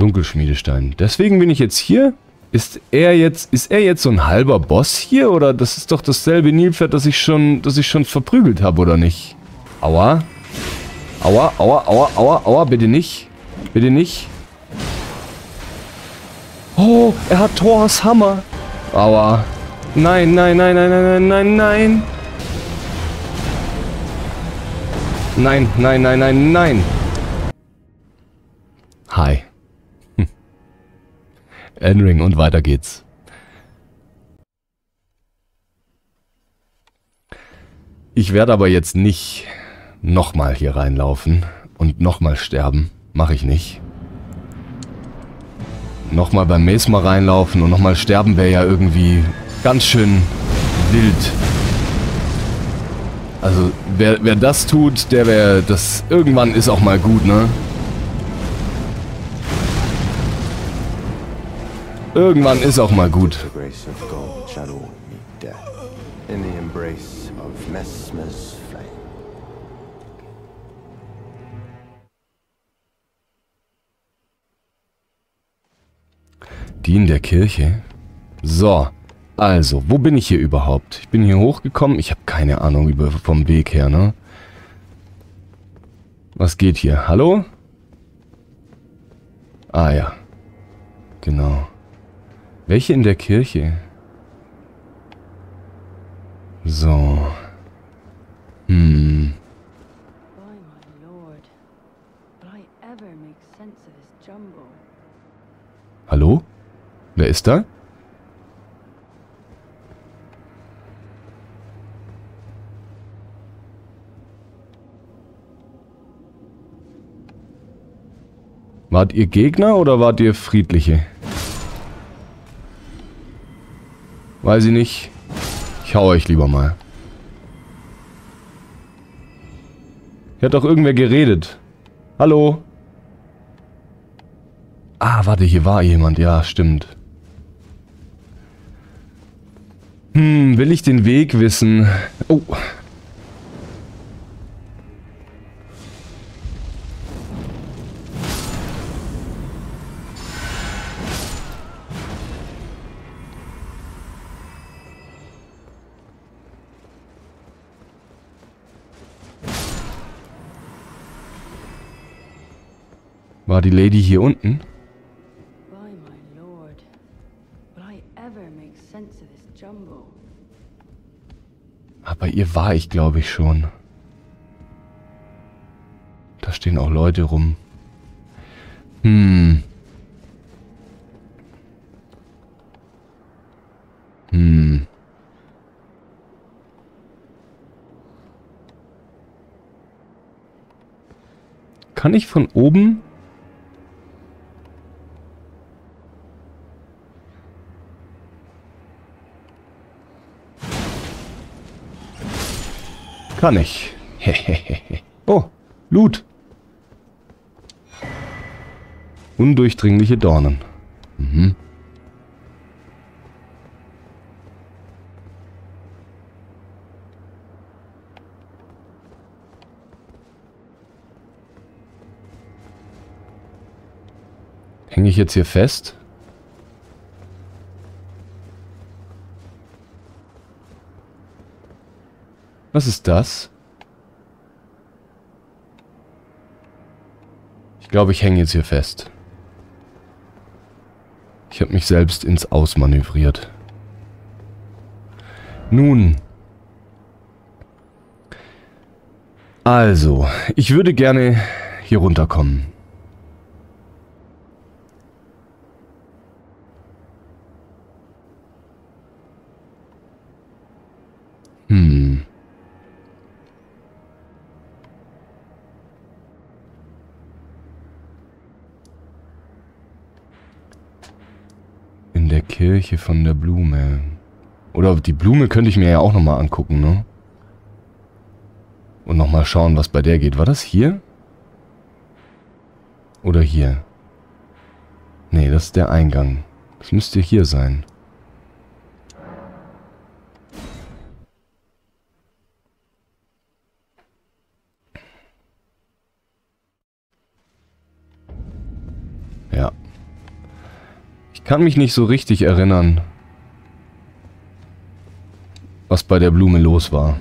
Dunkelschmiedestein. Deswegen bin ich jetzt hier. Ist er jetzt, ist er jetzt so ein halber Boss hier? Oder das ist doch dasselbe Nilpferd, das ich schon, das ich schon verprügelt habe, oder nicht? Aua. Aua, aua, aua, aua, aua, bitte nicht. Bitte nicht. Oh, er hat Thors Hammer. Aua. Nein, nein, nein, nein, nein, nein, nein, nein. Nein, nein, nein, nein, nein. Hi. Endring und weiter geht's. Ich werde aber jetzt nicht nochmal hier reinlaufen und nochmal sterben. Mache ich nicht. Nochmal beim Mesmer reinlaufen und nochmal sterben wäre ja irgendwie ganz schön wild. Also, wer, wer das tut, der wäre... Das irgendwann ist auch mal gut, ne? Irgendwann ist auch mal gut. Die in der Kirche? So, also, wo bin ich hier überhaupt? Ich bin hier hochgekommen. Ich habe keine Ahnung über, vom Weg her, ne? Was geht hier? Hallo? Ah ja. Genau. Welche in der Kirche? So. Hm. Hallo? Wer ist da? Wart ihr Gegner oder wart ihr Friedliche? Weiß ich nicht. Ich hau euch lieber mal. Hier hat doch irgendwer geredet. Hallo? Ah, warte, hier war jemand. Ja, stimmt. Hm, will ich den Weg wissen? Oh. War die Lady hier unten? By my lord, will I ever make sense of this jumble? Bei ihr war ich, glaube ich, schon. Da stehen auch Leute rum. Hm. Hm. Kann ich von oben... Kann ich. oh, Loot. Undurchdringliche Dornen. Mhm. Hänge ich jetzt hier fest? Was ist das? Ich glaube, ich hänge jetzt hier fest. Ich habe mich selbst ins Aus manövriert. Nun. Also, ich würde gerne hier runterkommen. Hm. In der Kirche von der Blume. Oder die Blume könnte ich mir ja auch nochmal angucken, ne? Und nochmal schauen, was bei der geht. War das hier? Oder hier? Nee, das ist der Eingang. Das müsste hier sein. Kann mich nicht so richtig erinnern, was bei der Blume los war.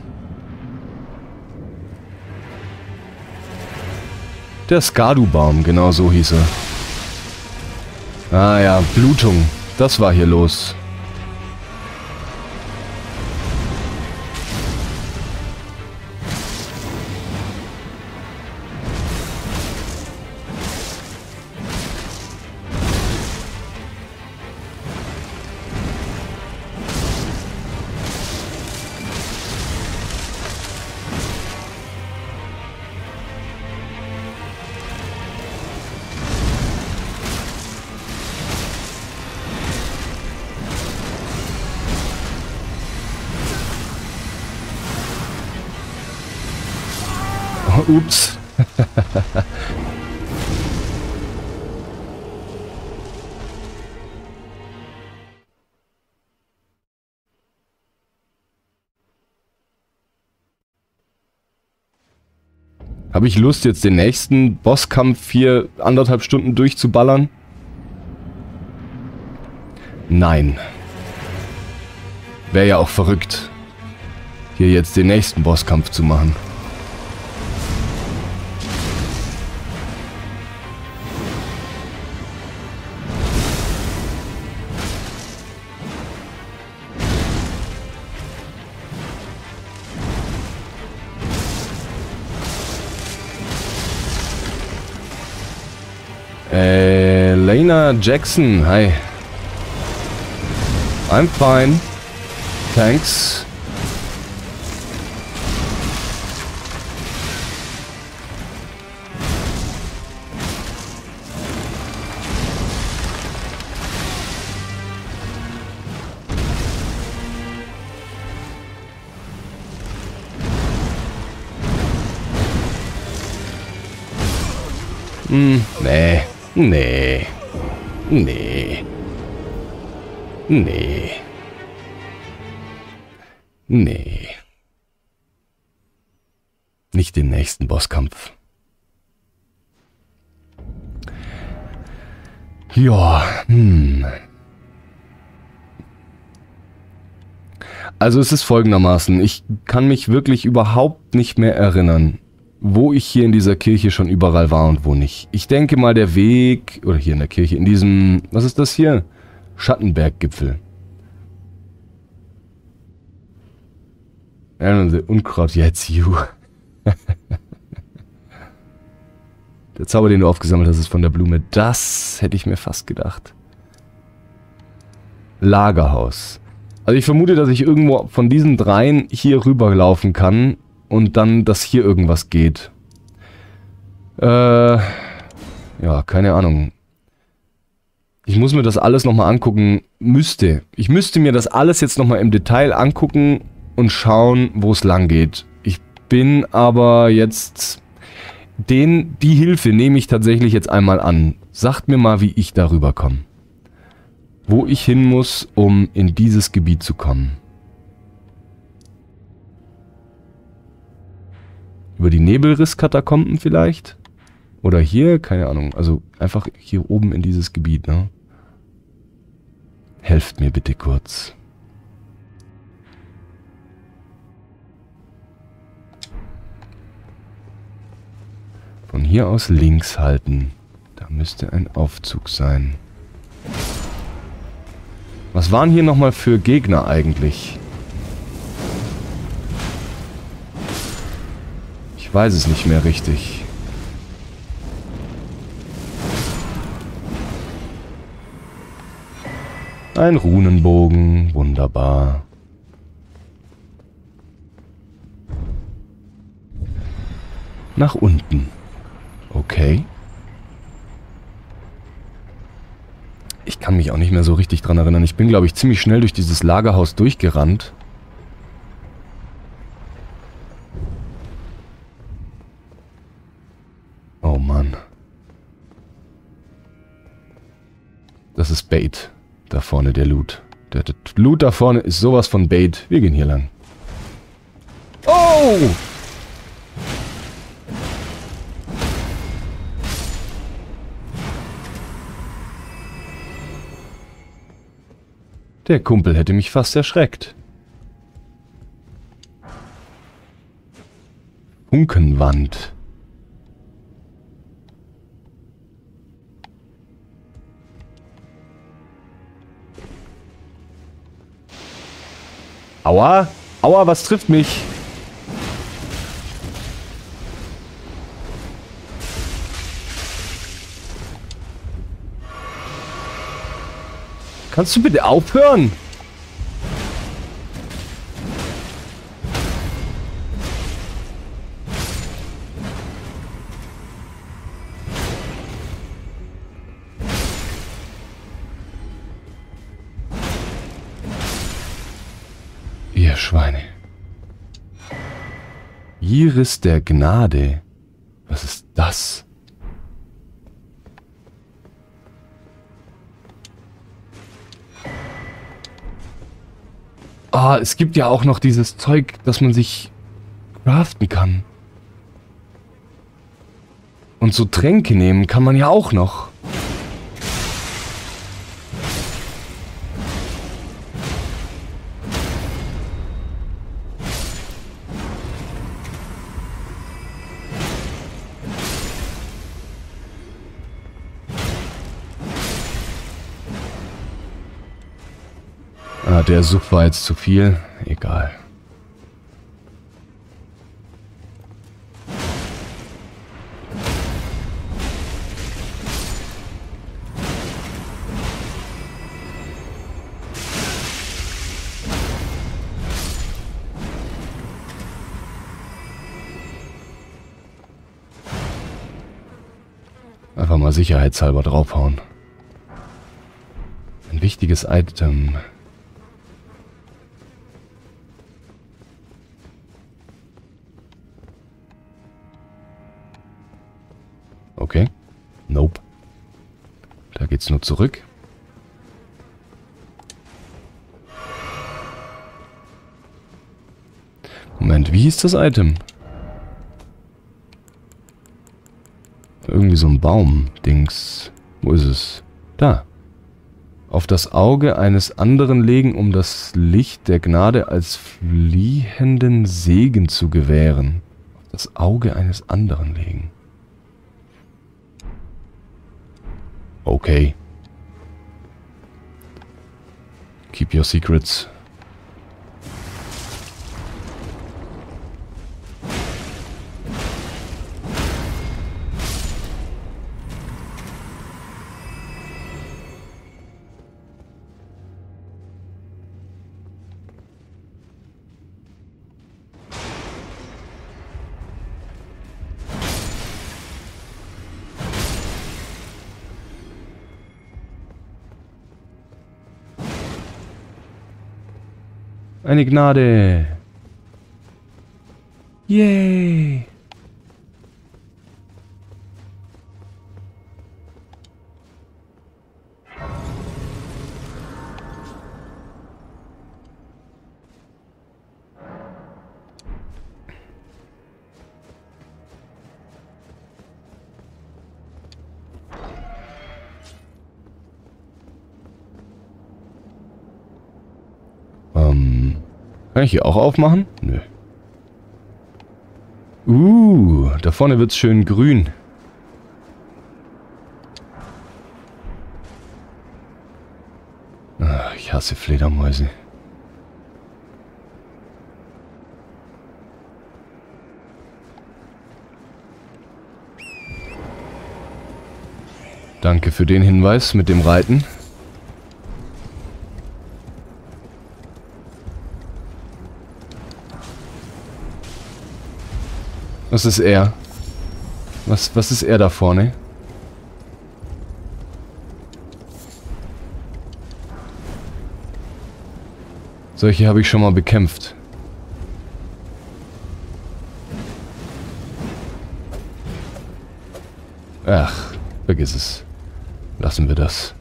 Der Skadu-Baum, genau so hieß er. Ah ja, Blutung. Das war hier los. Ups. Habe ich Lust, jetzt den nächsten Bosskampf hier anderthalb Stunden durchzuballern? Nein. Wäre ja auch verrückt, hier jetzt den nächsten Bosskampf zu machen. Jackson, hi. I'm fine. Thanks. Hm, nee. Nee. Nee. Nee. Nee. Nicht den nächsten Bosskampf. Ja, hm. Also es ist folgendermaßen, ich kann mich wirklich überhaupt nicht mehr erinnern, wo ich hier in dieser Kirche schon überall war und wo nicht. Ich denke mal, der Weg, oder hier in der Kirche, in diesem, was ist das hier? Schattenberggipfel. Unkraut jetzt, you. der Zauber, den du aufgesammelt hast, ist von der Blume. Das hätte ich mir fast gedacht. Lagerhaus. Also ich vermute, dass ich irgendwo von diesen dreien hier rüberlaufen kann und dann, dass hier irgendwas geht. Äh, ja, keine Ahnung. Ich muss mir das alles nochmal angucken. Müsste. Ich müsste mir das alles jetzt nochmal im Detail angucken und schauen, wo es lang geht. Ich bin aber jetzt... Den, die Hilfe nehme ich tatsächlich jetzt einmal an. Sagt mir mal, wie ich darüber komme. Wo ich hin muss, um in dieses Gebiet zu kommen. Über die Nebelrisskatakomben vielleicht? Oder hier? Keine Ahnung. Also einfach hier oben in dieses Gebiet, ne? Helft mir bitte kurz. Von hier aus links halten. Da müsste ein Aufzug sein. Was waren hier nochmal für Gegner eigentlich? Ich weiß es nicht mehr richtig. Ein Runenbogen, wunderbar. Nach unten. Okay. Ich kann mich auch nicht mehr so richtig dran erinnern. Ich bin, glaube ich, ziemlich schnell durch dieses Lagerhaus durchgerannt. Das ist Bait. Da vorne der Loot. Der, der Loot da vorne ist sowas von Bait. Wir gehen hier lang. Oh! Der Kumpel hätte mich fast erschreckt. Funkenwand. Aua! Aua, was trifft mich? Kannst du bitte aufhören? Iris der Gnade. Was ist das? Ah, es gibt ja auch noch dieses Zeug, das man sich craften kann. Und so Tränke nehmen kann man ja auch noch. Der Suff war jetzt zu viel. Egal. Einfach mal sicherheitshalber draufhauen. Ein wichtiges Item. Zurück. Moment, wie hieß das Item? Irgendwie so ein Baum-Dings. Wo ist es? Da. Auf das Auge eines anderen legen, um das Licht der Gnade als fliehenden Segen zu gewähren. Auf das Auge eines anderen legen. Okay. Keep your secrets. Eine Gnade. Yay. Hier auch aufmachen? Nö. Uh, da vorne wird's schön grün. Ah, ich hasse Fledermäuse. Danke für den Hinweis mit dem Reiten. Was ist er? Was, was ist er da vorne? Solche habe ich schon mal bekämpft. Ach, vergiss es. Lassen wir das.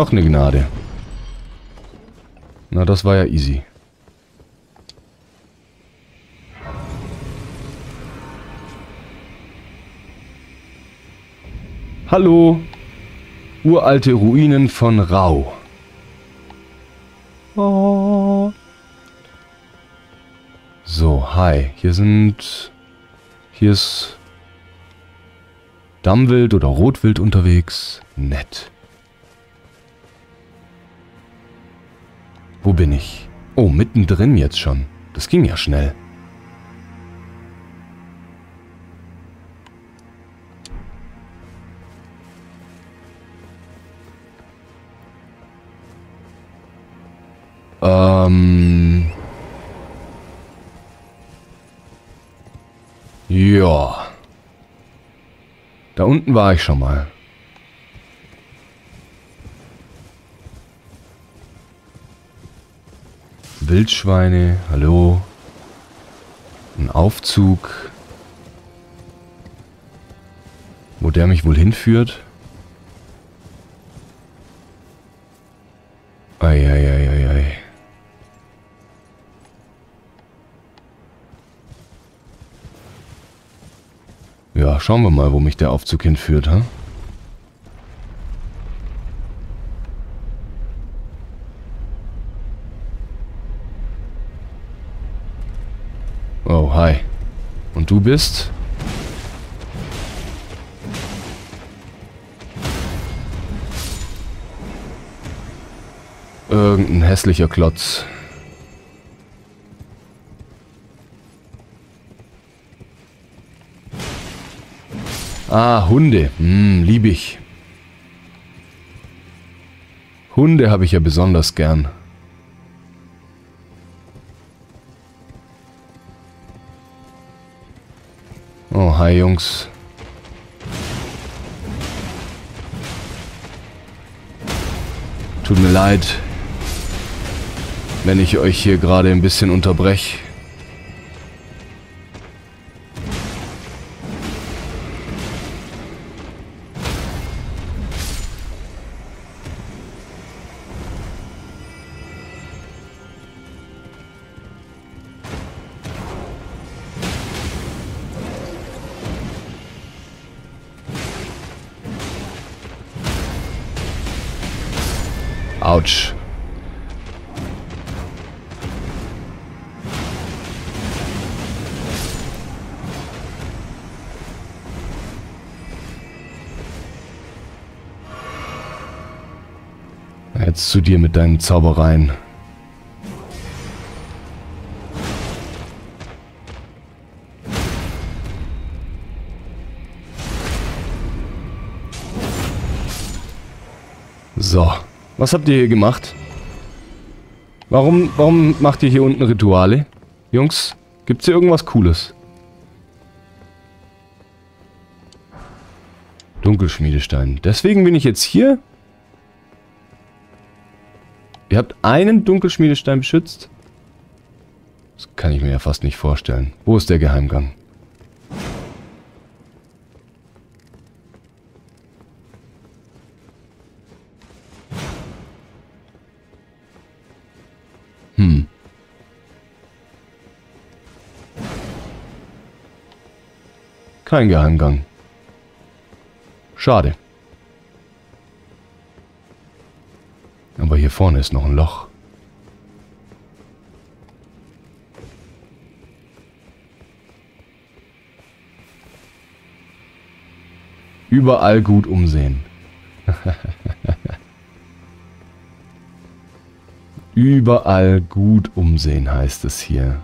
Noch eine Gnade. Na, das war ja easy. Hallo. Uralte Ruinen von Rau. Oh. So, hi. Hier sind... Hier ist... Dammwild oder Rotwild unterwegs. Nett. Wo bin ich? Oh, mittendrin jetzt schon. Das ging ja schnell. Ähm. Ja. Da unten war ich schon mal. Wildschweine, hallo. Ein Aufzug. Wo der mich wohl hinführt? Eieieiei. Ja, schauen wir mal, wo mich der Aufzug hinführt, ha? Oh, hi. Du bist? Irgendein hässlicher Klotz. Ah, Hunde. Hm, lieb ich. Hunde habe ich ja besonders gern. Hi Jungs. Tut mir leid, wenn ich euch hier gerade ein bisschen unterbreche. Zu dir mit deinen Zaubereien. So. Was habt ihr hier gemacht? Warum, warum macht ihr hier unten Rituale? Jungs, gibt's hier irgendwas Cooles? Dunkelschmiedestein. Deswegen bin ich jetzt hier. Ihr habt einen Dunkelschmiedestein beschützt? Das kann ich mir ja fast nicht vorstellen. Wo ist der Geheimgang? Hm. Kein Geheimgang. Schade. Vorne ist noch ein Loch. Überall gut umsehen. Überall gut umsehen heißt es hier.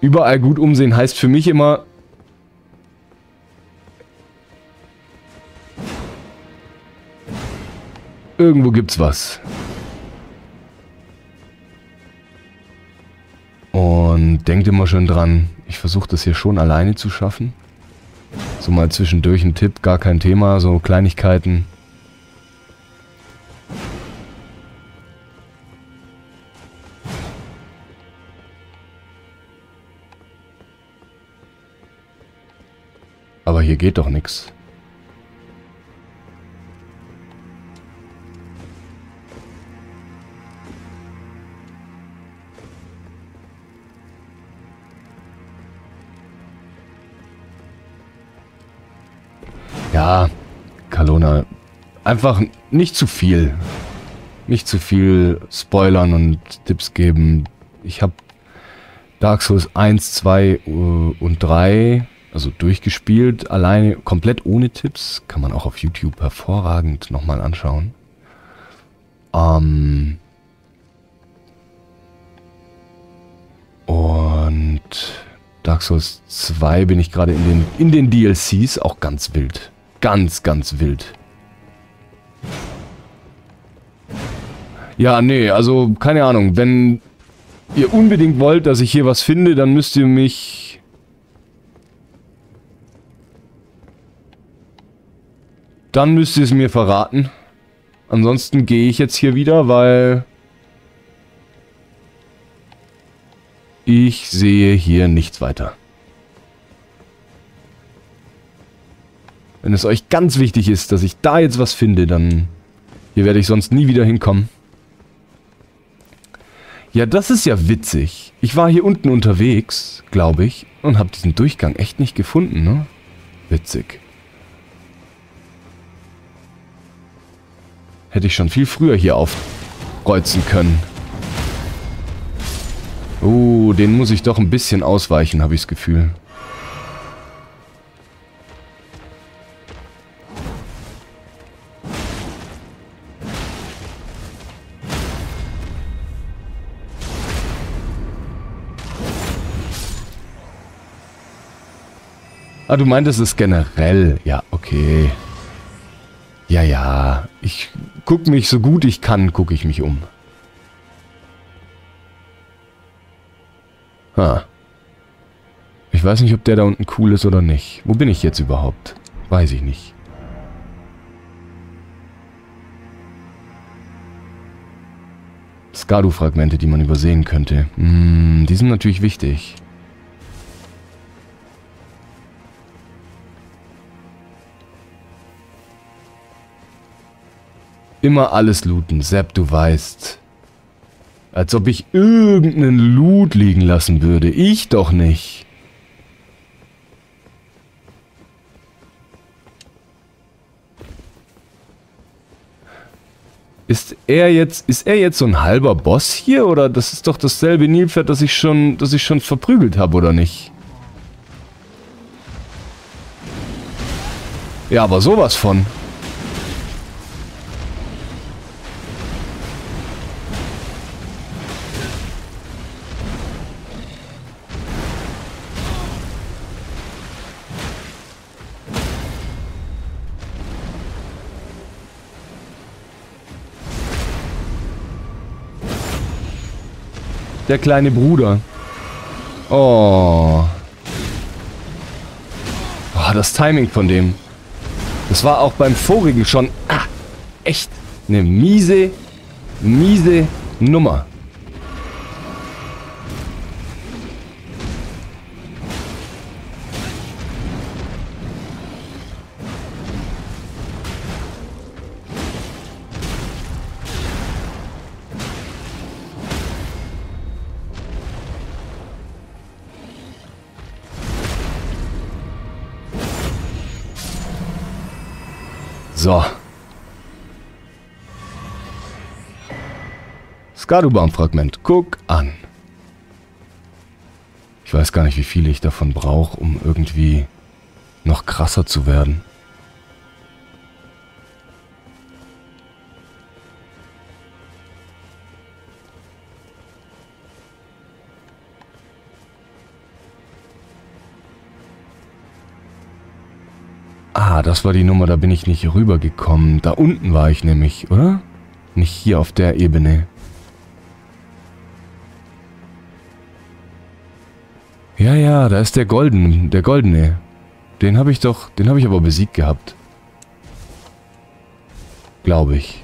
Überall gut umsehen heißt für mich immer... Irgendwo gibt's was. Und denkt immer schon dran, ich versuche das hier schon alleine zu schaffen. So mal zwischendurch ein Tipp, gar kein Thema, so Kleinigkeiten. Aber hier geht doch nichts. Ja, Kalona. Einfach nicht zu viel. Nicht zu viel spoilern und Tipps geben. Ich habe Dark Souls 1, 2 und 3 also durchgespielt, alleine komplett ohne Tipps. Kann man auch auf YouTube hervorragend nochmal anschauen. Ähm und Dark Souls 2 bin ich gerade in den, in den DLCs, auch ganz wild. Ganz, ganz wild. Ja, nee, also keine Ahnung. Wenn ihr unbedingt wollt, dass ich hier was finde, dann müsst ihr mich Dann müsst ihr es mir verraten. Ansonsten gehe ich jetzt hier wieder, weil... Ich sehe hier nichts weiter. Wenn es euch ganz wichtig ist, dass ich da jetzt was finde, dann... Hier werde ich sonst nie wieder hinkommen. Ja, das ist ja witzig. Ich war hier unten unterwegs, glaube ich, und habe diesen Durchgang echt nicht gefunden, ne? Witzig. Hätte ich schon viel früher hier aufkreuzen können. Oh, den muss ich doch ein bisschen ausweichen, habe ich das Gefühl. Ah, du meintest es generell. Ja, okay. Ja, ja. Ich guck mich so gut ich kann, gucke ich mich um. Ha. Ich weiß nicht, ob der da unten cool ist oder nicht. Wo bin ich jetzt überhaupt? Weiß ich nicht. Skadu-Fragmente, die man übersehen könnte. Hm, die sind natürlich wichtig. Immer alles looten. Sepp, du weißt. Als ob ich irgendeinen Loot liegen lassen würde. Ich doch nicht. Ist er jetzt, ist er jetzt so ein halber Boss hier? Oder das ist doch dasselbe Nilpferd, das ich schon, das ich schon verprügelt habe, oder nicht? Ja, aber sowas von. Der kleine Bruder. Oh. oh. Das Timing von dem. Das war auch beim vorigen schon ah, echt eine miese, miese Nummer. So. Skadubaum-Fragment. Guck an. Ich weiß gar nicht, wie viel ich davon brauche, um irgendwie noch krasser zu werden. Das war die Nummer, da bin ich nicht rübergekommen. Da unten war ich nämlich, oder? Nicht hier auf der Ebene. Ja, ja, da ist der Golden, der Goldene. Den habe ich doch, den habe ich aber besiegt gehabt. Glaube ich.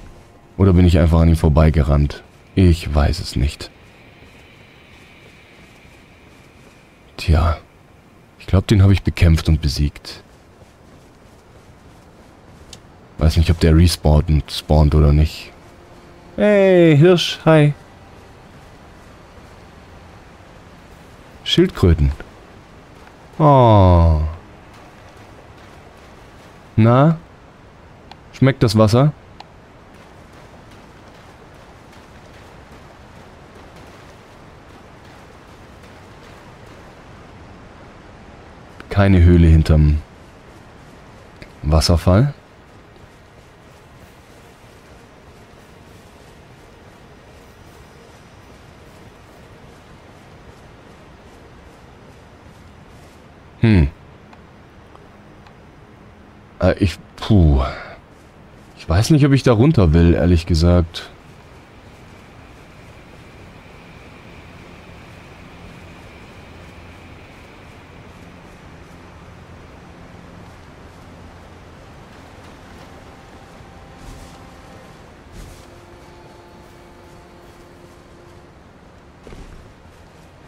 Oder bin ich einfach an ihm vorbeigerannt? Ich weiß es nicht. Tja. Ich glaube, den habe ich bekämpft und besiegt. Weiß nicht, ob der respawnt spawnt oder nicht. Hey, Hirsch, hi. Schildkröten. Oh. Na? Schmeckt das Wasser? Keine Höhle hinterm Wasserfall. Hm. Äh, ich, puh. Ich weiß nicht, ob ich da runter will, ehrlich gesagt.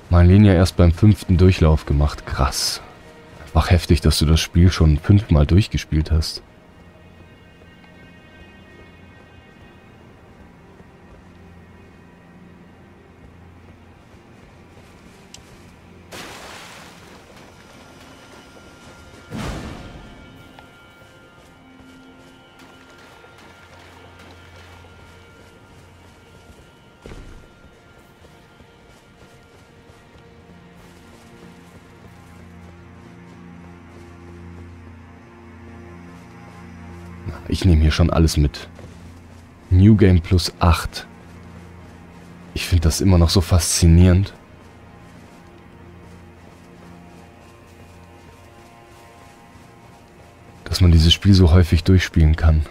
Marlene ja erst beim fünften Durchlauf gemacht. Krass. Einfach heftig, dass du das Spiel schon fünfmal durchgespielt hast. Ich nehme hier schon alles mit. New Game plus 8. Ich finde das immer noch so faszinierend. Dass man dieses Spiel so häufig durchspielen kann.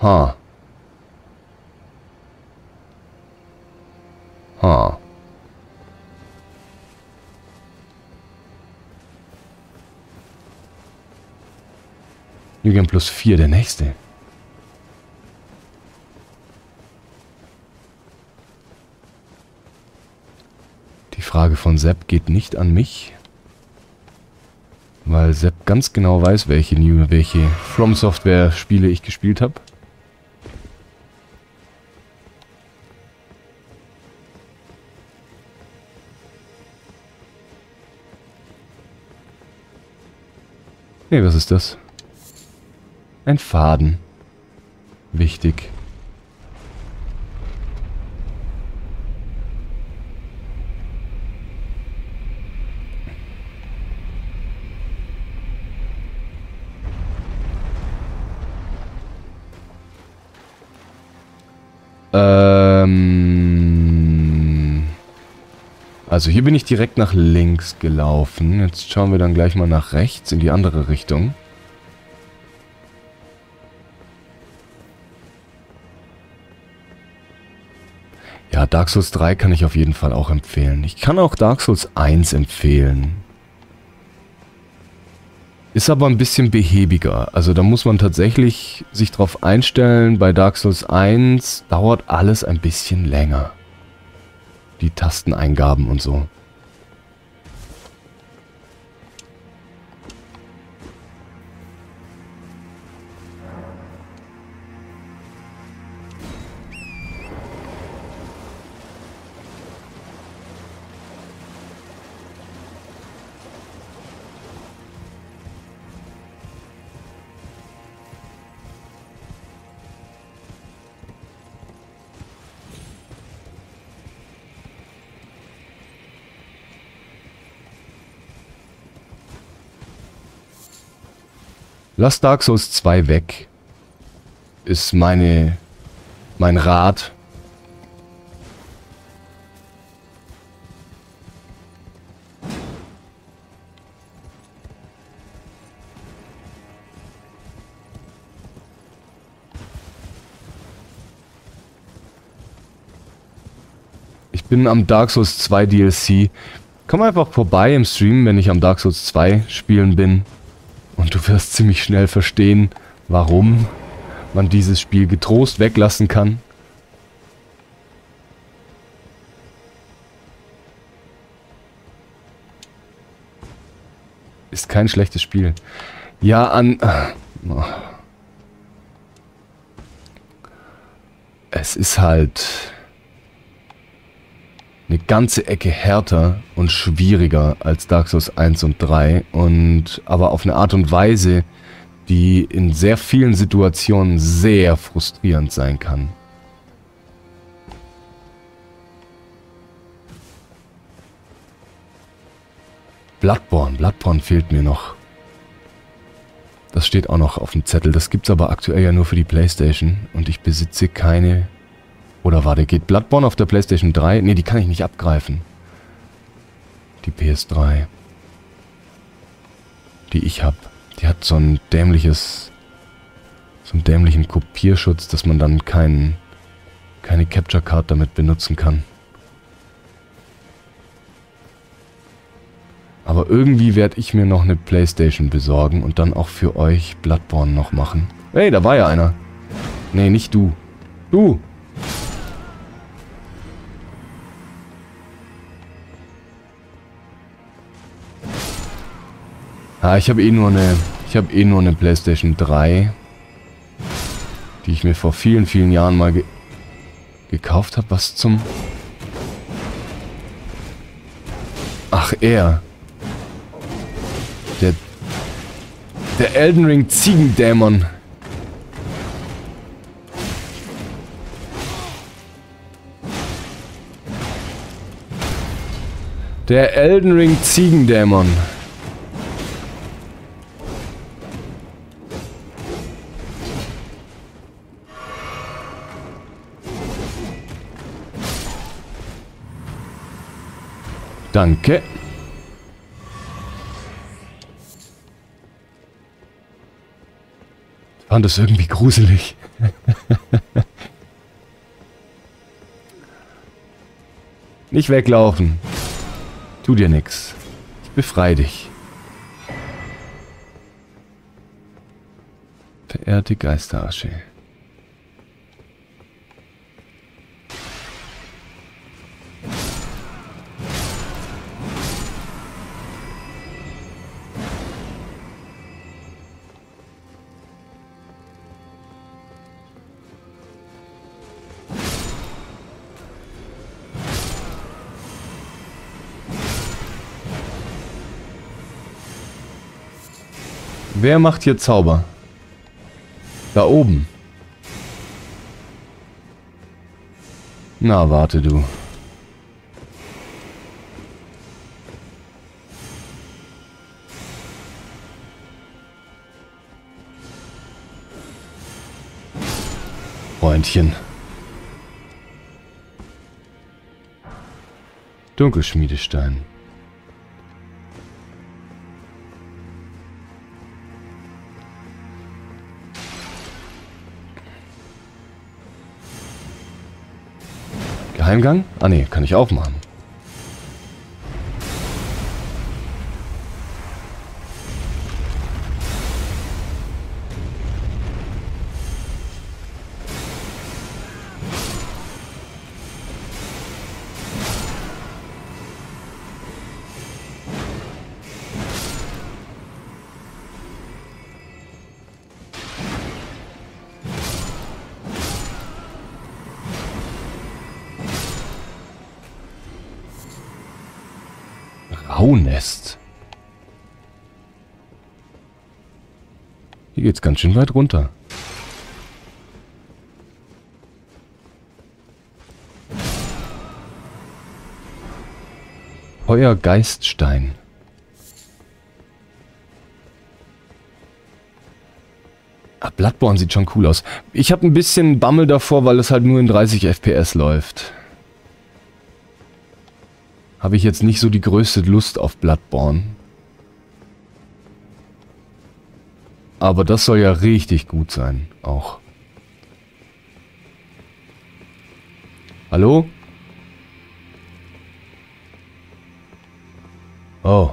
Ha. Ha. Game plus 4, der nächste. Die Frage von Sepp geht nicht an mich. Weil Sepp ganz genau weiß, welche New, welche From Software Spiele ich gespielt habe. Nee, was ist das? Ein Faden. Wichtig. Ähm... Also hier bin ich direkt nach links gelaufen. Jetzt schauen wir dann gleich mal nach rechts in die andere Richtung. Dark Souls 3 kann ich auf jeden Fall auch empfehlen. Ich kann auch Dark Souls 1 empfehlen. Ist aber ein bisschen behäbiger. Also da muss man tatsächlich sich drauf einstellen. Bei Dark Souls 1 dauert alles ein bisschen länger. Die Tasteneingaben und so. Lass Dark Souls 2 weg. Ist meine... mein Rat. Ich bin am Dark Souls 2 DLC. Komm einfach vorbei im Stream, wenn ich am Dark Souls 2 spielen bin. Du wirst ziemlich schnell verstehen, warum man dieses Spiel getrost weglassen kann. Ist kein schlechtes Spiel. Ja, an... Oh. es ist halt eine ganze Ecke härter und schwieriger als Dark Souls 1 und 3 und aber auf eine Art und Weise, die in sehr vielen Situationen sehr frustrierend sein kann. Bloodborne, Bloodborne fehlt mir noch. Das steht auch noch auf dem Zettel. Das gibt's aber aktuell ja nur für die Playstation und ich besitze keine oder warte, geht Bloodborne auf der Playstation 3? Ne, die kann ich nicht abgreifen. Die PS3. Die ich habe. Die hat so ein dämliches... So einen dämlichen Kopierschutz, dass man dann kein, keine Capture Card damit benutzen kann. Aber irgendwie werde ich mir noch eine Playstation besorgen und dann auch für euch Bloodborne noch machen. Hey, da war ja einer. Nee, nicht du. Du! Ah, ich habe eh nur eine... Ich habe eh nur eine Playstation 3. Die ich mir vor vielen, vielen Jahren mal ge gekauft habe. Was zum... Ach, er. Der... Der Elden Ring Ziegendämon. Der Elden Ring Ziegendämon. Danke. Ich fand das irgendwie gruselig. Nicht weglaufen. Tu dir nix. Ich befreie dich. Verehrte Geisterasche. Wer macht hier Zauber? Da oben. Na, warte du. Freundchen. Dunkelschmiedestein. Geheimgang? Ah ne, kann ich aufmachen. Rauhnest. Schön weit runter. Feuergeiststein. Ah, Bloodborne sieht schon cool aus. Ich habe ein bisschen Bammel davor, weil es halt nur in 30 FPS läuft habe ich jetzt nicht so die größte Lust auf Bloodborne. Aber das soll ja richtig gut sein, auch. Hallo? Oh.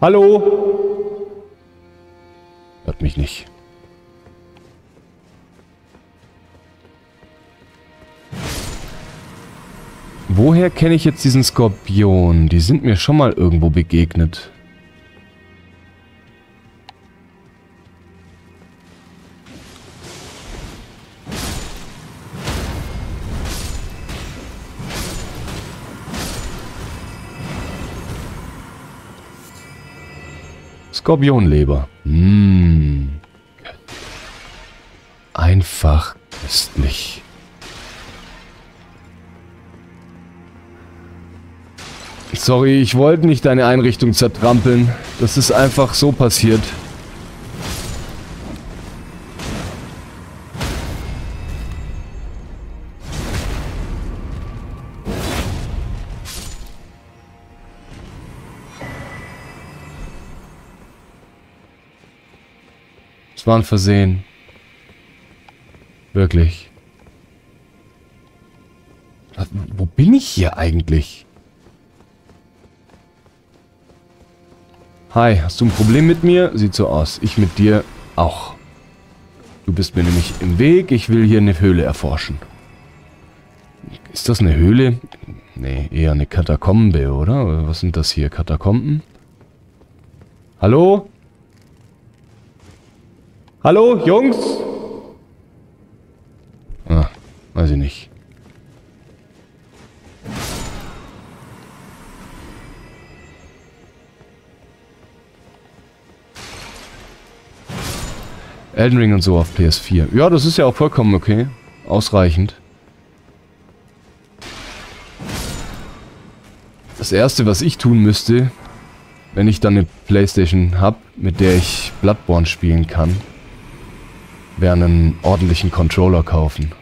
Hallo? Hört mich nicht. Woher kenne ich jetzt diesen Skorpion? Die sind mir schon mal irgendwo begegnet. Skorpionleber. Mmh. Einfach köstlich. Sorry, ich wollte nicht deine Einrichtung zertrampeln. Das ist einfach so passiert. Es war ein Versehen. Wirklich. Wo bin ich hier eigentlich? Hi, hast du ein Problem mit mir? Sieht so aus. Ich mit dir auch. Du bist mir nämlich im Weg. Ich will hier eine Höhle erforschen. Ist das eine Höhle? Nee, eher eine Katakombe, oder? Was sind das hier? Katakomben? Hallo? Hallo, Jungs? Ah, weiß ich nicht. Elden Ring und so auf PS4. Ja, das ist ja auch vollkommen okay. Ausreichend. Das erste, was ich tun müsste, wenn ich dann eine Playstation habe, mit der ich Bloodborne spielen kann, wäre einen ordentlichen Controller kaufen.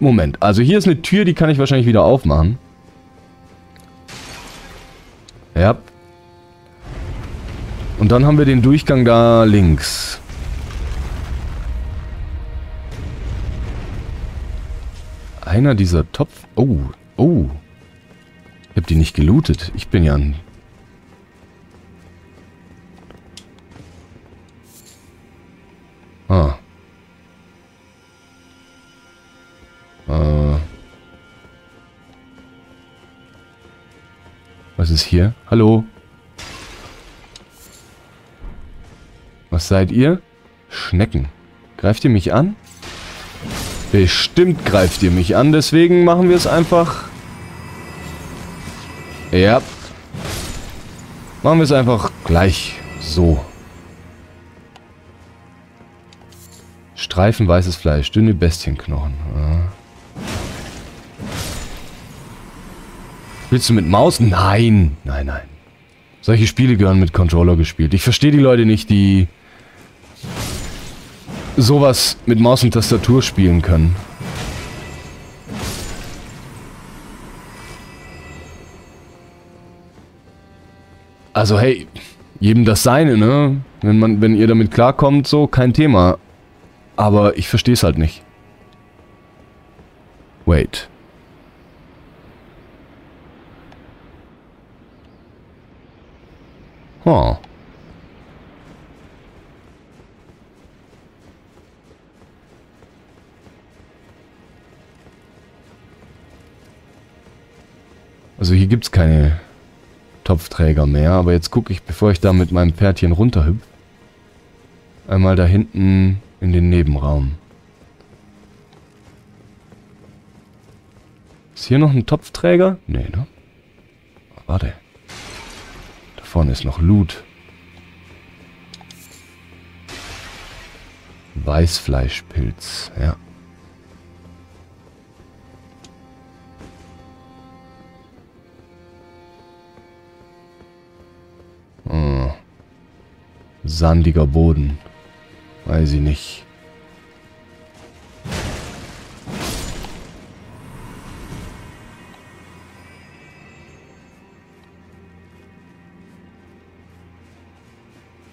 Moment, also hier ist eine Tür, die kann ich wahrscheinlich wieder aufmachen. Ja, und dann haben wir den Durchgang da links. Einer dieser Topf... Oh, oh. Ich habe die nicht gelootet. Ich bin ja ein... Ah. Äh. Was ist hier? Hallo? Was seid ihr? Schnecken. Greift ihr mich an? Bestimmt greift ihr mich an, deswegen machen wir es einfach. Ja. Machen wir es einfach gleich so. Streifen weißes Fleisch, dünne Bestienknochen. Ja. Willst du mit Maus? Nein, nein, nein. Solche Spiele gehören mit Controller gespielt. Ich verstehe die Leute nicht, die sowas mit Maus und Tastatur spielen können. Also hey, jedem das seine, ne? Wenn man, wenn ihr damit klarkommt, so, kein Thema. Aber ich verstehe es halt nicht. Wait. Huh. Also hier gibt es keine Topfträger mehr, aber jetzt gucke ich, bevor ich da mit meinem Pferdchen runterhüpfe, einmal da hinten in den Nebenraum. Ist hier noch ein Topfträger? Nee, ne? Warte. Da vorne ist noch Loot. Weißfleischpilz, ja. sandiger Boden. Weiß ich nicht.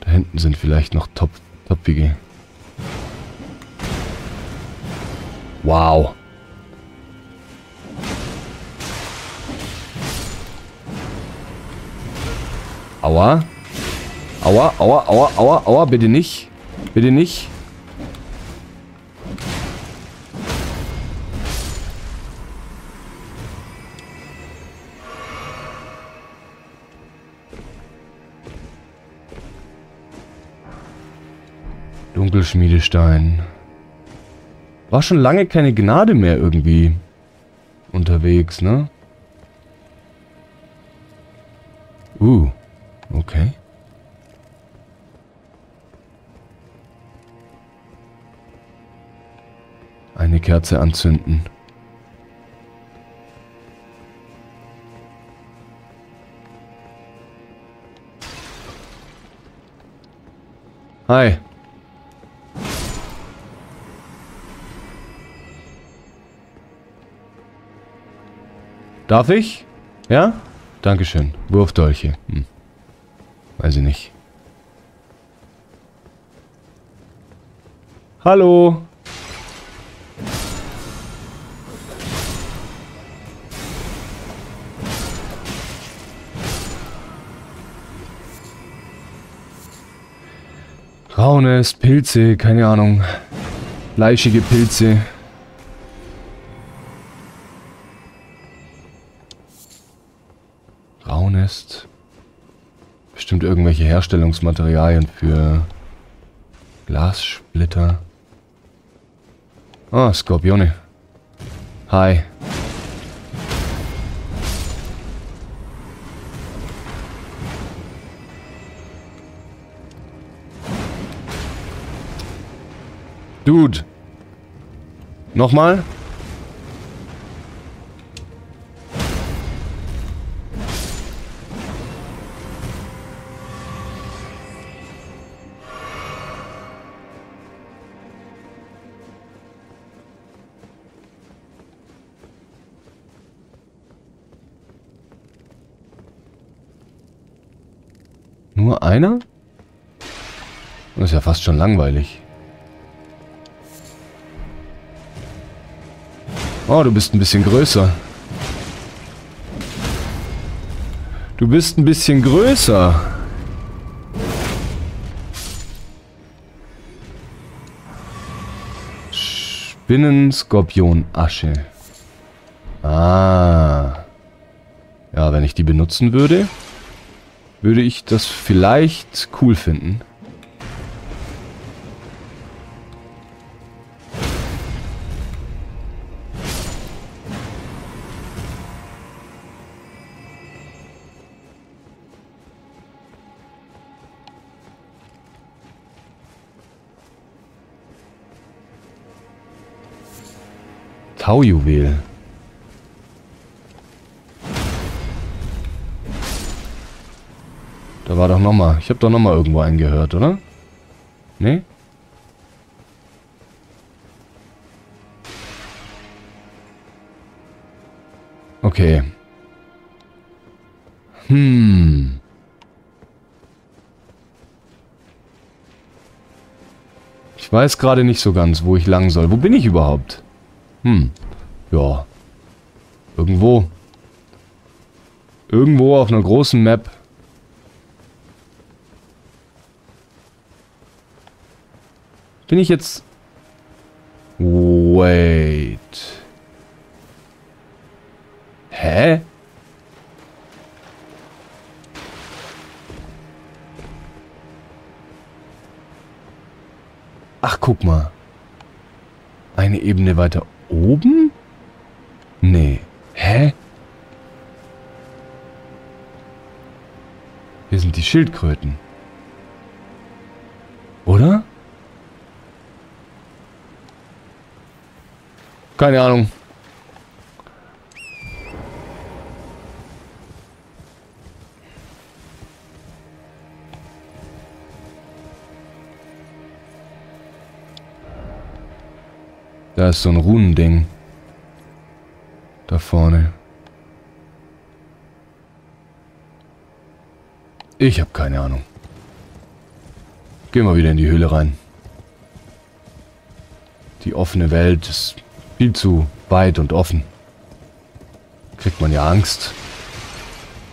Da hinten sind vielleicht noch top, toppige. Wow. Aua. Aua, aua, aua, aua, aua, bitte nicht. Bitte nicht. Dunkelschmiedestein. War schon lange keine Gnade mehr irgendwie unterwegs, ne? Uh, Kerze anzünden. Hi. Darf ich? Ja? Dankeschön. Wurfdolche. Hm. Weiß ich nicht. Hallo. Raunes, Pilze, keine Ahnung. Fleischige Pilze. Raunest. Bestimmt irgendwelche Herstellungsmaterialien für Glassplitter. Ah, Skorpione. Hi. Nochmal? Nur einer? Das ist ja fast schon langweilig. Oh, du bist ein bisschen größer. Du bist ein bisschen größer. Spinnenskorpion Asche. Ah. Ja, wenn ich die benutzen würde, würde ich das vielleicht cool finden. Taujuwel. Da war doch nochmal. Ich habe doch nochmal irgendwo einen gehört, oder? Nee? Okay. Hm. Ich weiß gerade nicht so ganz, wo ich lang soll. Wo bin ich überhaupt? Hm. Ja. Irgendwo. Irgendwo auf einer großen Map. Bin ich jetzt... Wait. Hä? Ach, guck mal. Eine Ebene weiter oben? Nee. Hä? Hier sind die Schildkröten. Oder? Keine Ahnung. Ist so ein Runending. Da vorne. Ich habe keine Ahnung. Gehen wir wieder in die Höhle rein. Die offene Welt ist viel zu weit und offen. Kriegt man ja Angst.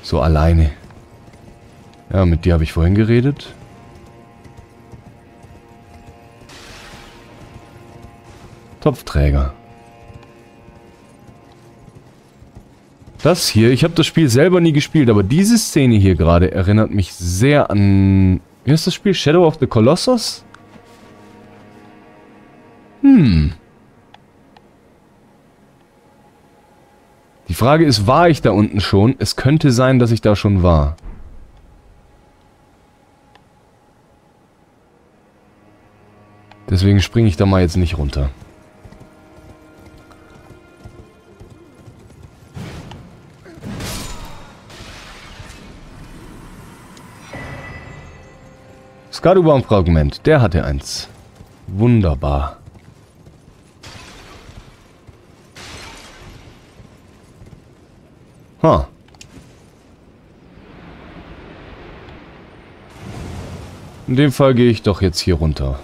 So alleine. Ja, mit dir habe ich vorhin geredet. Topfträger. Das hier, ich habe das Spiel selber nie gespielt, aber diese Szene hier gerade erinnert mich sehr an... Wie heißt das Spiel? Shadow of the Colossus? Hm. Die Frage ist, war ich da unten schon? Es könnte sein, dass ich da schon war. Deswegen springe ich da mal jetzt nicht runter. Skadubaum-Fragment. Der hatte eins. Wunderbar. Ha. In dem Fall gehe ich doch jetzt hier runter.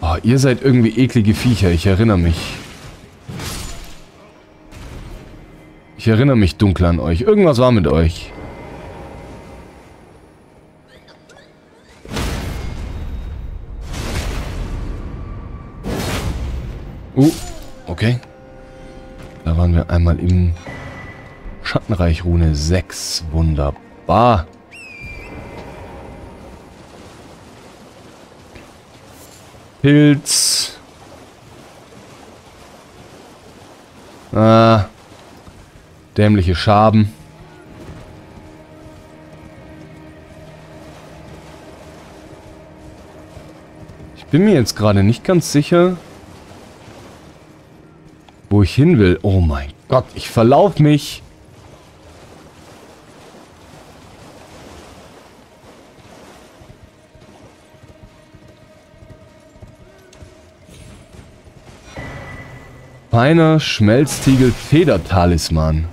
Oh, ihr seid irgendwie eklige Viecher, ich erinnere mich. Ich erinnere mich dunkel an euch. Irgendwas war mit euch. Uh, okay. Da waren wir einmal im Schattenreich Rune 6. Wunderbar. Pilz. Ah. Dämliche Schaben. Ich bin mir jetzt gerade nicht ganz sicher, wo ich hin will. Oh mein Gott, ich verlauf mich. Feiner Schmelztiegel Federtalisman.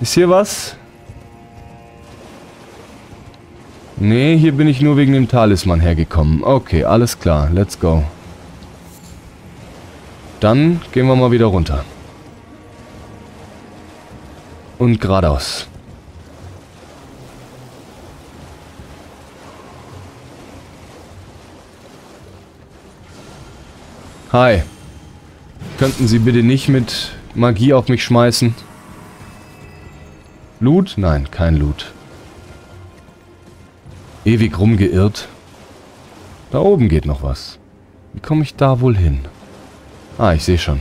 Ist hier was? Nee, hier bin ich nur wegen dem Talisman hergekommen. Okay, alles klar. Let's go. Dann gehen wir mal wieder runter. Und geradeaus. Hi. Könnten Sie bitte nicht mit Magie auf mich schmeißen? Loot? Nein, kein Loot. Ewig rumgeirrt. Da oben geht noch was. Wie komme ich da wohl hin? Ah, ich sehe schon.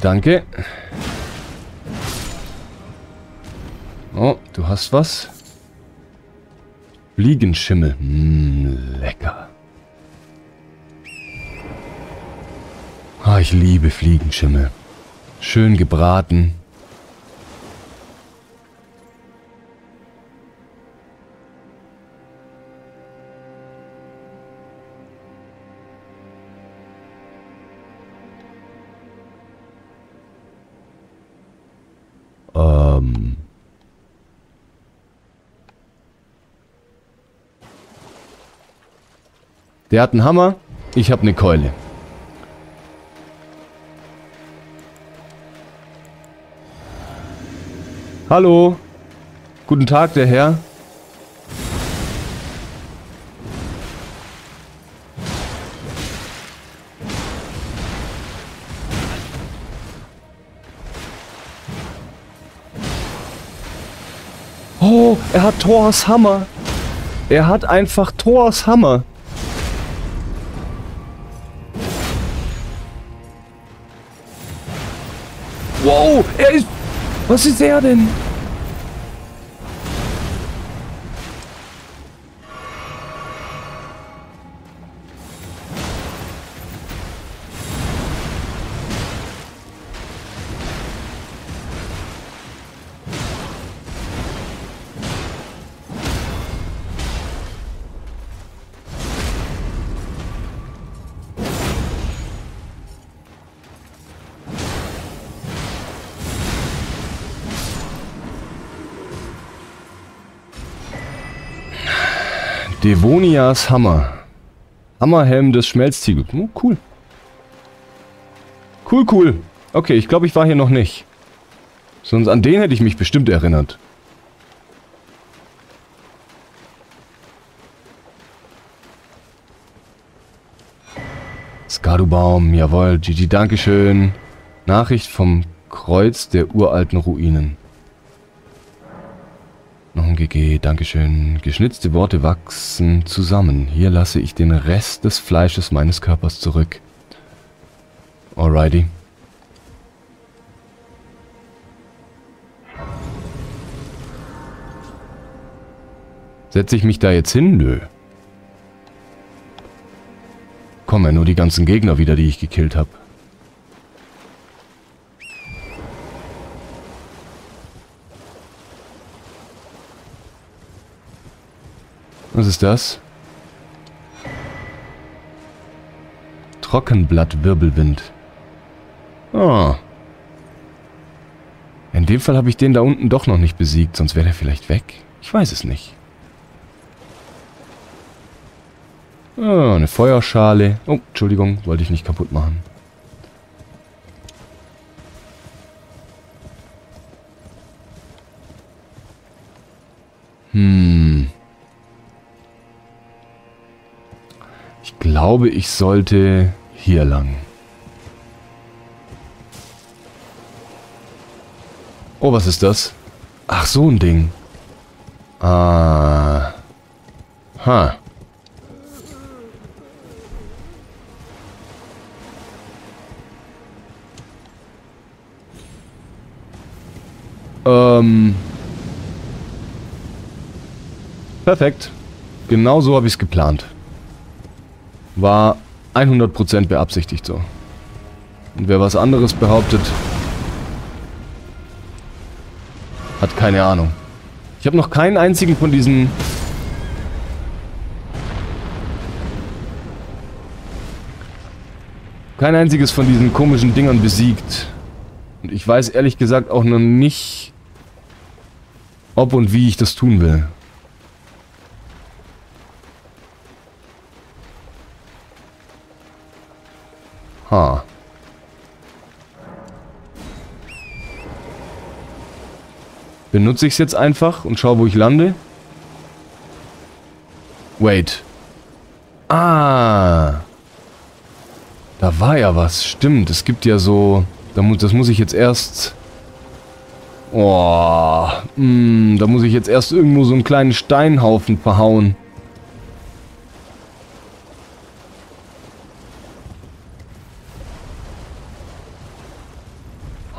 Danke. Oh, du hast was? Fliegenschimmel. Mm, lecker. Ich liebe Fliegenschimmel. Schön gebraten. Ähm. Der hat einen Hammer, ich habe eine Keule. Hallo. Guten Tag, der Herr. Oh, er hat Thors Hammer. Er hat einfach Thors Hammer. Wow, er ist... Was ist er denn? Devonias Hammer. Hammerhelm des Schmelztiegels. Oh, cool. Cool, cool. Okay, ich glaube, ich war hier noch nicht. Sonst an den hätte ich mich bestimmt erinnert. Skadubaum, jawohl, Gigi, Dankeschön. Nachricht vom Kreuz der uralten Ruinen. Noch ein GG, Dankeschön. Geschnitzte Worte wachsen zusammen. Hier lasse ich den Rest des Fleisches meines Körpers zurück. Alrighty. Setze ich mich da jetzt hin? Nö. Kommen ja nur die ganzen Gegner wieder, die ich gekillt habe. Was ist das? Trockenblattwirbelwind. Ah. In dem Fall habe ich den da unten doch noch nicht besiegt, sonst wäre der vielleicht weg. Ich weiß es nicht. Ah, eine Feuerschale. Oh, Entschuldigung, wollte ich nicht kaputt machen. Hm. Glaube, ich sollte hier lang. Oh, was ist das? Ach, so ein Ding. Ah. Ha. Ähm. Perfekt. Genau so habe ich es geplant. War 100% beabsichtigt so. Und wer was anderes behauptet, hat keine Ahnung. Ich habe noch keinen einzigen von diesen... Kein einziges von diesen komischen Dingern besiegt. Und ich weiß ehrlich gesagt auch noch nicht, ob und wie ich das tun will. Ha. Benutze ich es jetzt einfach und schau, wo ich lande? Wait. Ah. Da war ja was. Stimmt, es gibt ja so... Das muss ich jetzt erst... Oh, mh, da muss ich jetzt erst irgendwo so einen kleinen Steinhaufen verhauen.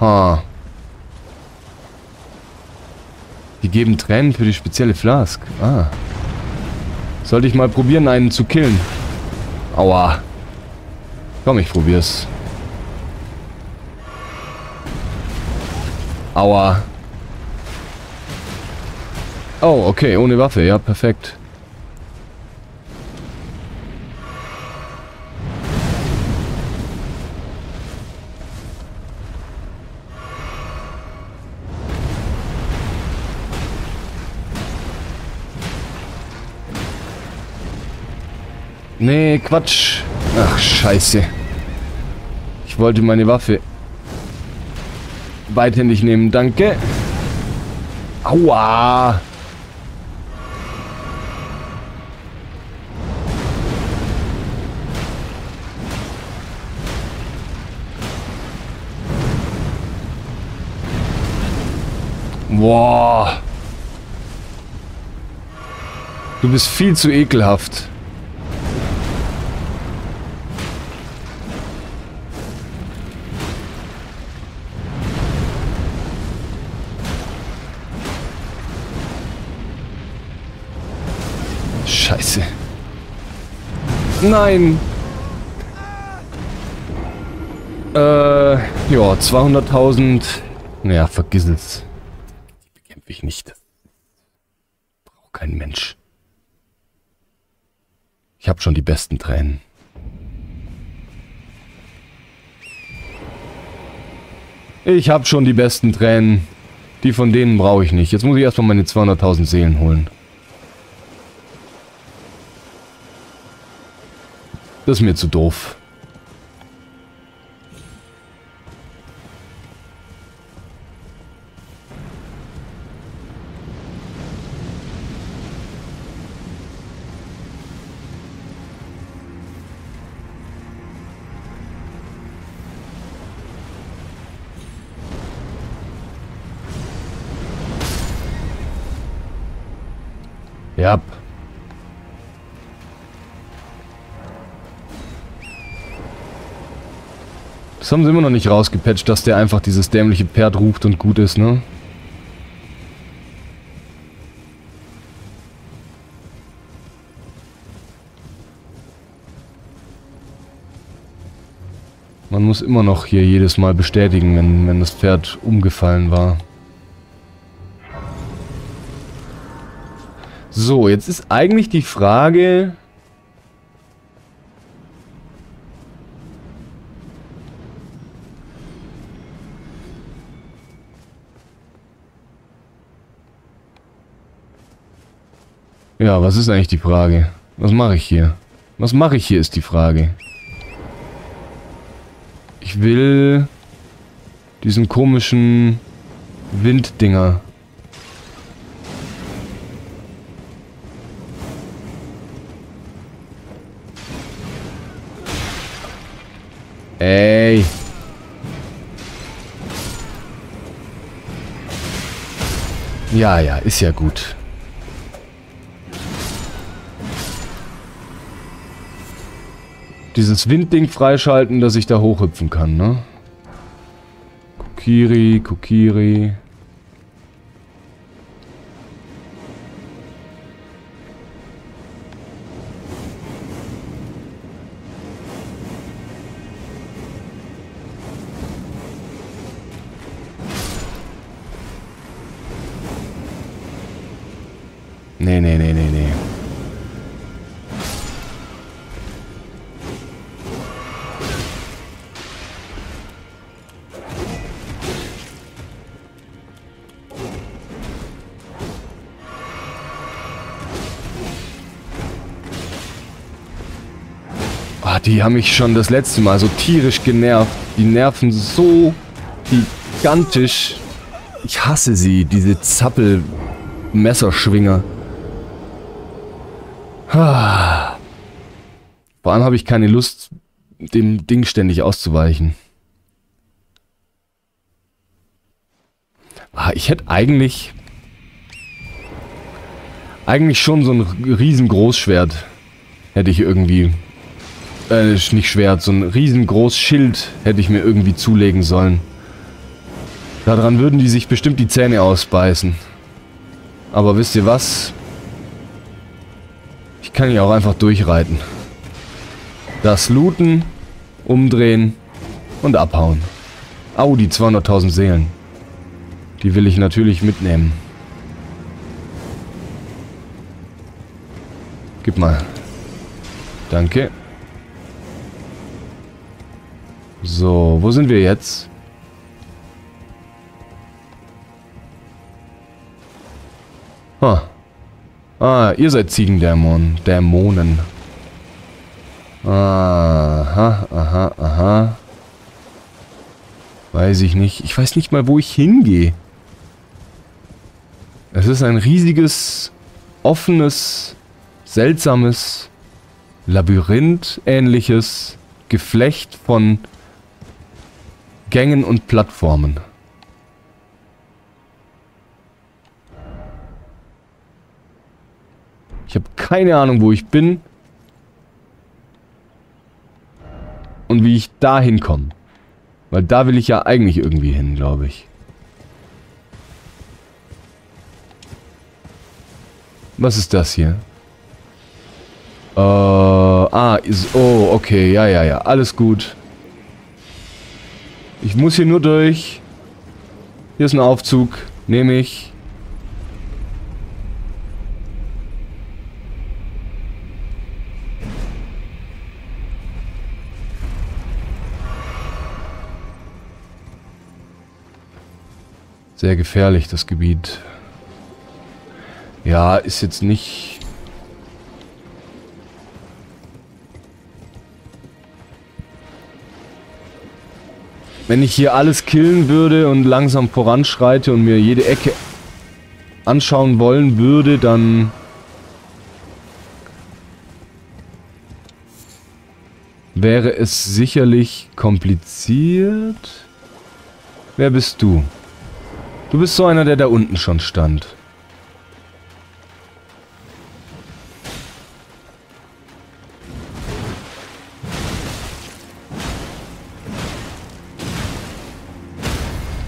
Ha. Die geben Tränen für die spezielle Flask. Ah. Sollte ich mal probieren, einen zu killen? Aua. Komm, ich probier's. Aua. Oh, okay, ohne Waffe. Ja, perfekt. Nee, Quatsch. Ach, scheiße. Ich wollte meine Waffe beidhändig nehmen. Danke. Aua. Boah. Du bist viel zu ekelhaft. Nein. Äh, ja, 200.000. Naja, vergiss es. Die bekämpfe ich nicht. Braucht kein Mensch. Ich habe schon die besten Tränen. Ich habe schon die besten Tränen. Die von denen brauche ich nicht. Jetzt muss ich erstmal meine 200.000 Seelen holen. Das ist mir zu doof. haben sie immer noch nicht rausgepatcht, dass der einfach dieses dämliche Pferd ruft und gut ist, ne? Man muss immer noch hier jedes Mal bestätigen, wenn, wenn das Pferd umgefallen war. So, jetzt ist eigentlich die Frage, Ja, was ist eigentlich die Frage? Was mache ich hier? Was mache ich hier, ist die Frage. Ich will diesen komischen Winddinger. Ey. Ja, ja, ist ja gut. Dieses Windding freischalten, dass ich da hochhüpfen kann, ne? Kokiri, Kokiri. Haben mich schon das letzte Mal so tierisch genervt. Die nerven so gigantisch. Ich hasse sie, diese Zappel-Messerschwinger. Vor allem habe ich keine Lust, dem Ding ständig auszuweichen. Ah, ich hätte eigentlich... Eigentlich schon so ein riesengroßschwert. Hätte ich irgendwie äh, nicht Schwert, so ein riesengroßes Schild hätte ich mir irgendwie zulegen sollen. Daran würden die sich bestimmt die Zähne ausbeißen. Aber wisst ihr was? Ich kann hier auch einfach durchreiten. Das looten, umdrehen und abhauen. Au, die 200.000 Seelen. Die will ich natürlich mitnehmen. Gib mal. Danke. So, wo sind wir jetzt? Huh. Ah, ihr seid Ziegendämon. Dämonen. Aha, aha, aha. Weiß ich nicht. Ich weiß nicht mal, wo ich hingehe. Es ist ein riesiges, offenes, seltsames, Labyrinth-ähnliches Geflecht von Gängen und Plattformen. Ich habe keine Ahnung, wo ich bin. Und wie ich da hinkomme. Weil da will ich ja eigentlich irgendwie hin, glaube ich. Was ist das hier? Äh, ah, ist, oh, okay, ja, ja, ja, alles gut. Ich muss hier nur durch. Hier ist ein Aufzug. Nehme ich. Sehr gefährlich, das Gebiet. Ja, ist jetzt nicht Wenn ich hier alles killen würde und langsam voranschreite und mir jede Ecke anschauen wollen würde, dann... wäre es sicherlich kompliziert. Wer bist du? Du bist so einer, der da unten schon stand.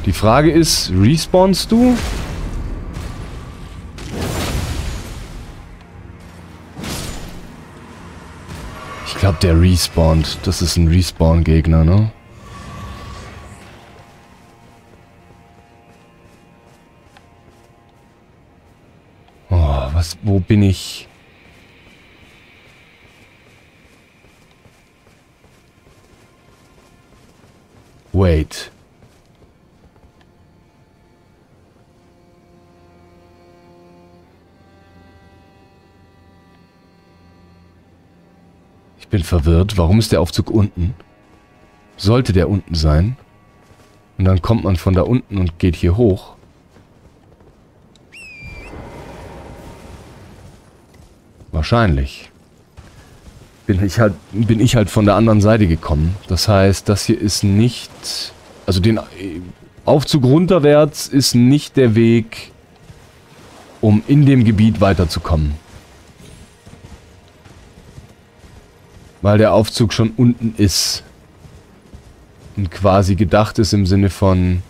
Die Frage ist, respawnst du? Ich glaube, der respawnt. Das ist ein Respawn-Gegner, ne? Oh, was, wo bin ich? Wait. Bin verwirrt. Warum ist der Aufzug unten? Sollte der unten sein? Und dann kommt man von da unten und geht hier hoch. Wahrscheinlich. Bin ich halt, bin ich halt von der anderen Seite gekommen. Das heißt, das hier ist nicht... Also den Aufzug runterwärts ist nicht der Weg, um in dem Gebiet weiterzukommen. Weil der Aufzug schon unten ist. Und quasi gedacht ist im Sinne von...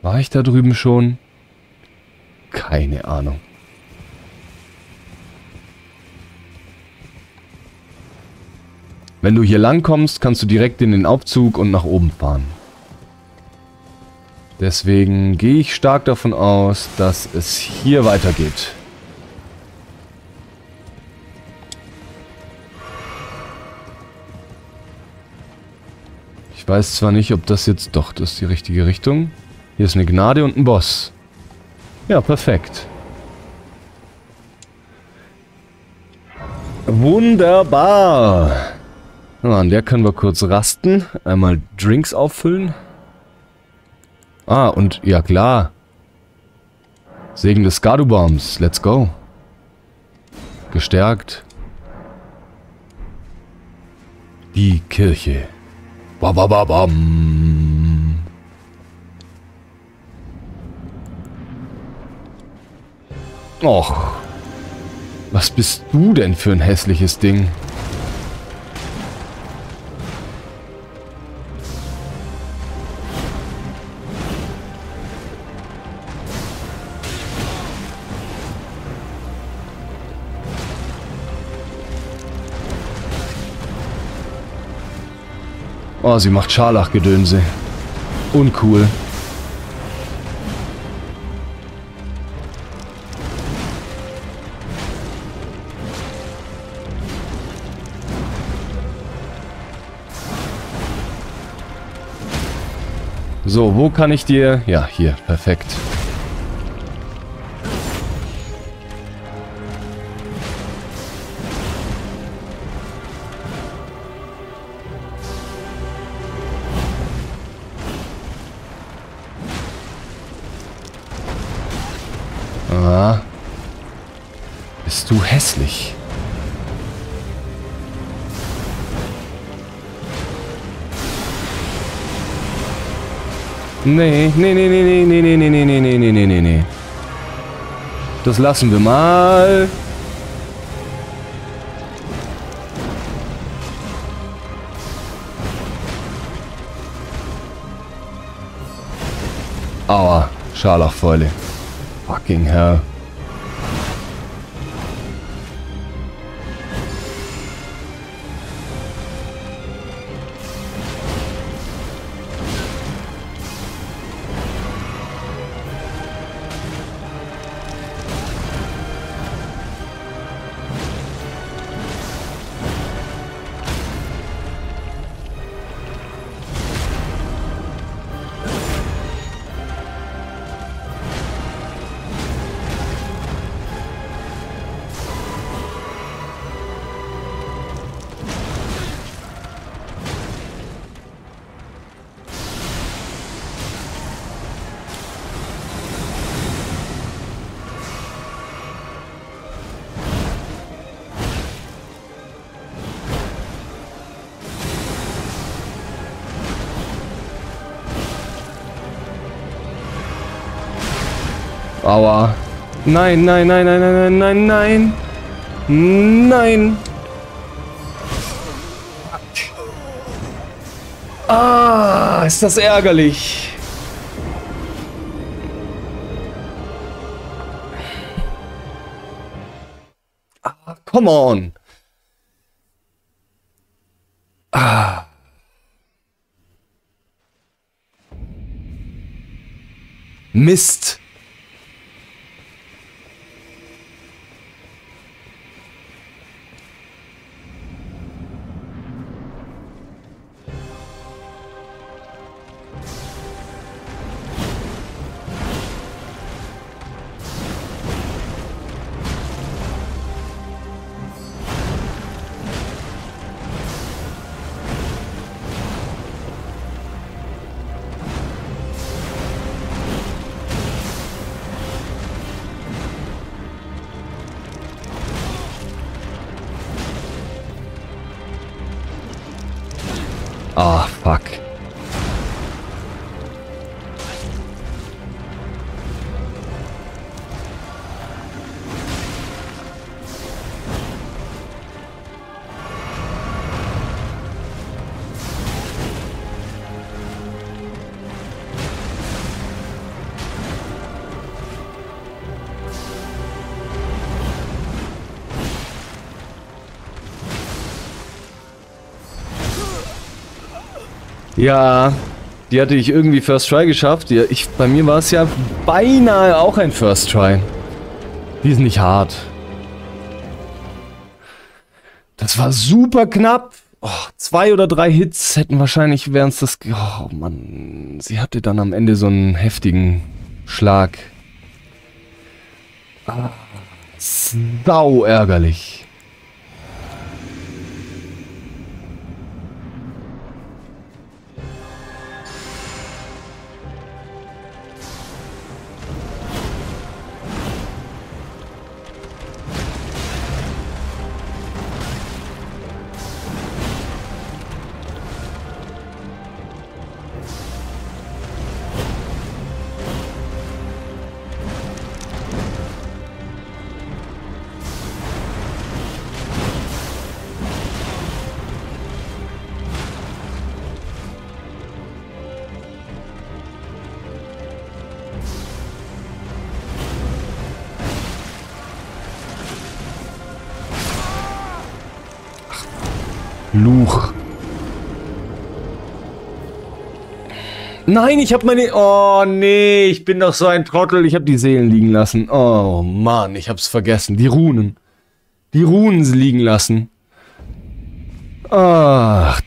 War ich da drüben schon? Keine Ahnung. Wenn du hier lang kommst, kannst du direkt in den Aufzug und nach oben fahren. Deswegen gehe ich stark davon aus, dass es hier weitergeht. Ich weiß zwar nicht, ob das jetzt... Doch, das ist die richtige Richtung. Hier ist eine Gnade und ein Boss. Ja, perfekt. Wunderbar. Ja, an der können wir kurz rasten. Einmal Drinks auffüllen. Ah, und ja klar. Segen des Skadu-Baums. Let's go. Gestärkt. Die Kirche. Babababam. Och. Was bist du denn für ein hässliches Ding? Oh, sie macht Scharlachgedönse. Uncool. So, wo kann ich dir... Ja, hier, perfekt. Ah. Nee, nee, nee, nee, nee, nee, nee, nee, nee, nee, nee, nee, nee, nee. Das lassen wir mal. Aua, Scharlachfäule. Fucking hell. Nein, nein, nein, nein, nein, nein, nein. Nein. Ah, ist das ärgerlich. Ah, come on. Ah. Mist. Ah, fuck. Ja, die hatte ich irgendwie First Try geschafft. Ja, ich, bei mir war es ja beinahe auch ein First Try. Die ist nicht hart. Das war super knapp. Oh, zwei oder drei Hits hätten wahrscheinlich, wären es das... Oh Mann, sie hatte dann am Ende so einen heftigen Schlag. Ah, sau ärgerlich. Nein, ich habe meine... Oh, nee, ich bin doch so ein Trottel. Ich habe die Seelen liegen lassen. Oh, Mann, ich hab's vergessen. Die Runen. Die Runen liegen lassen. Ach,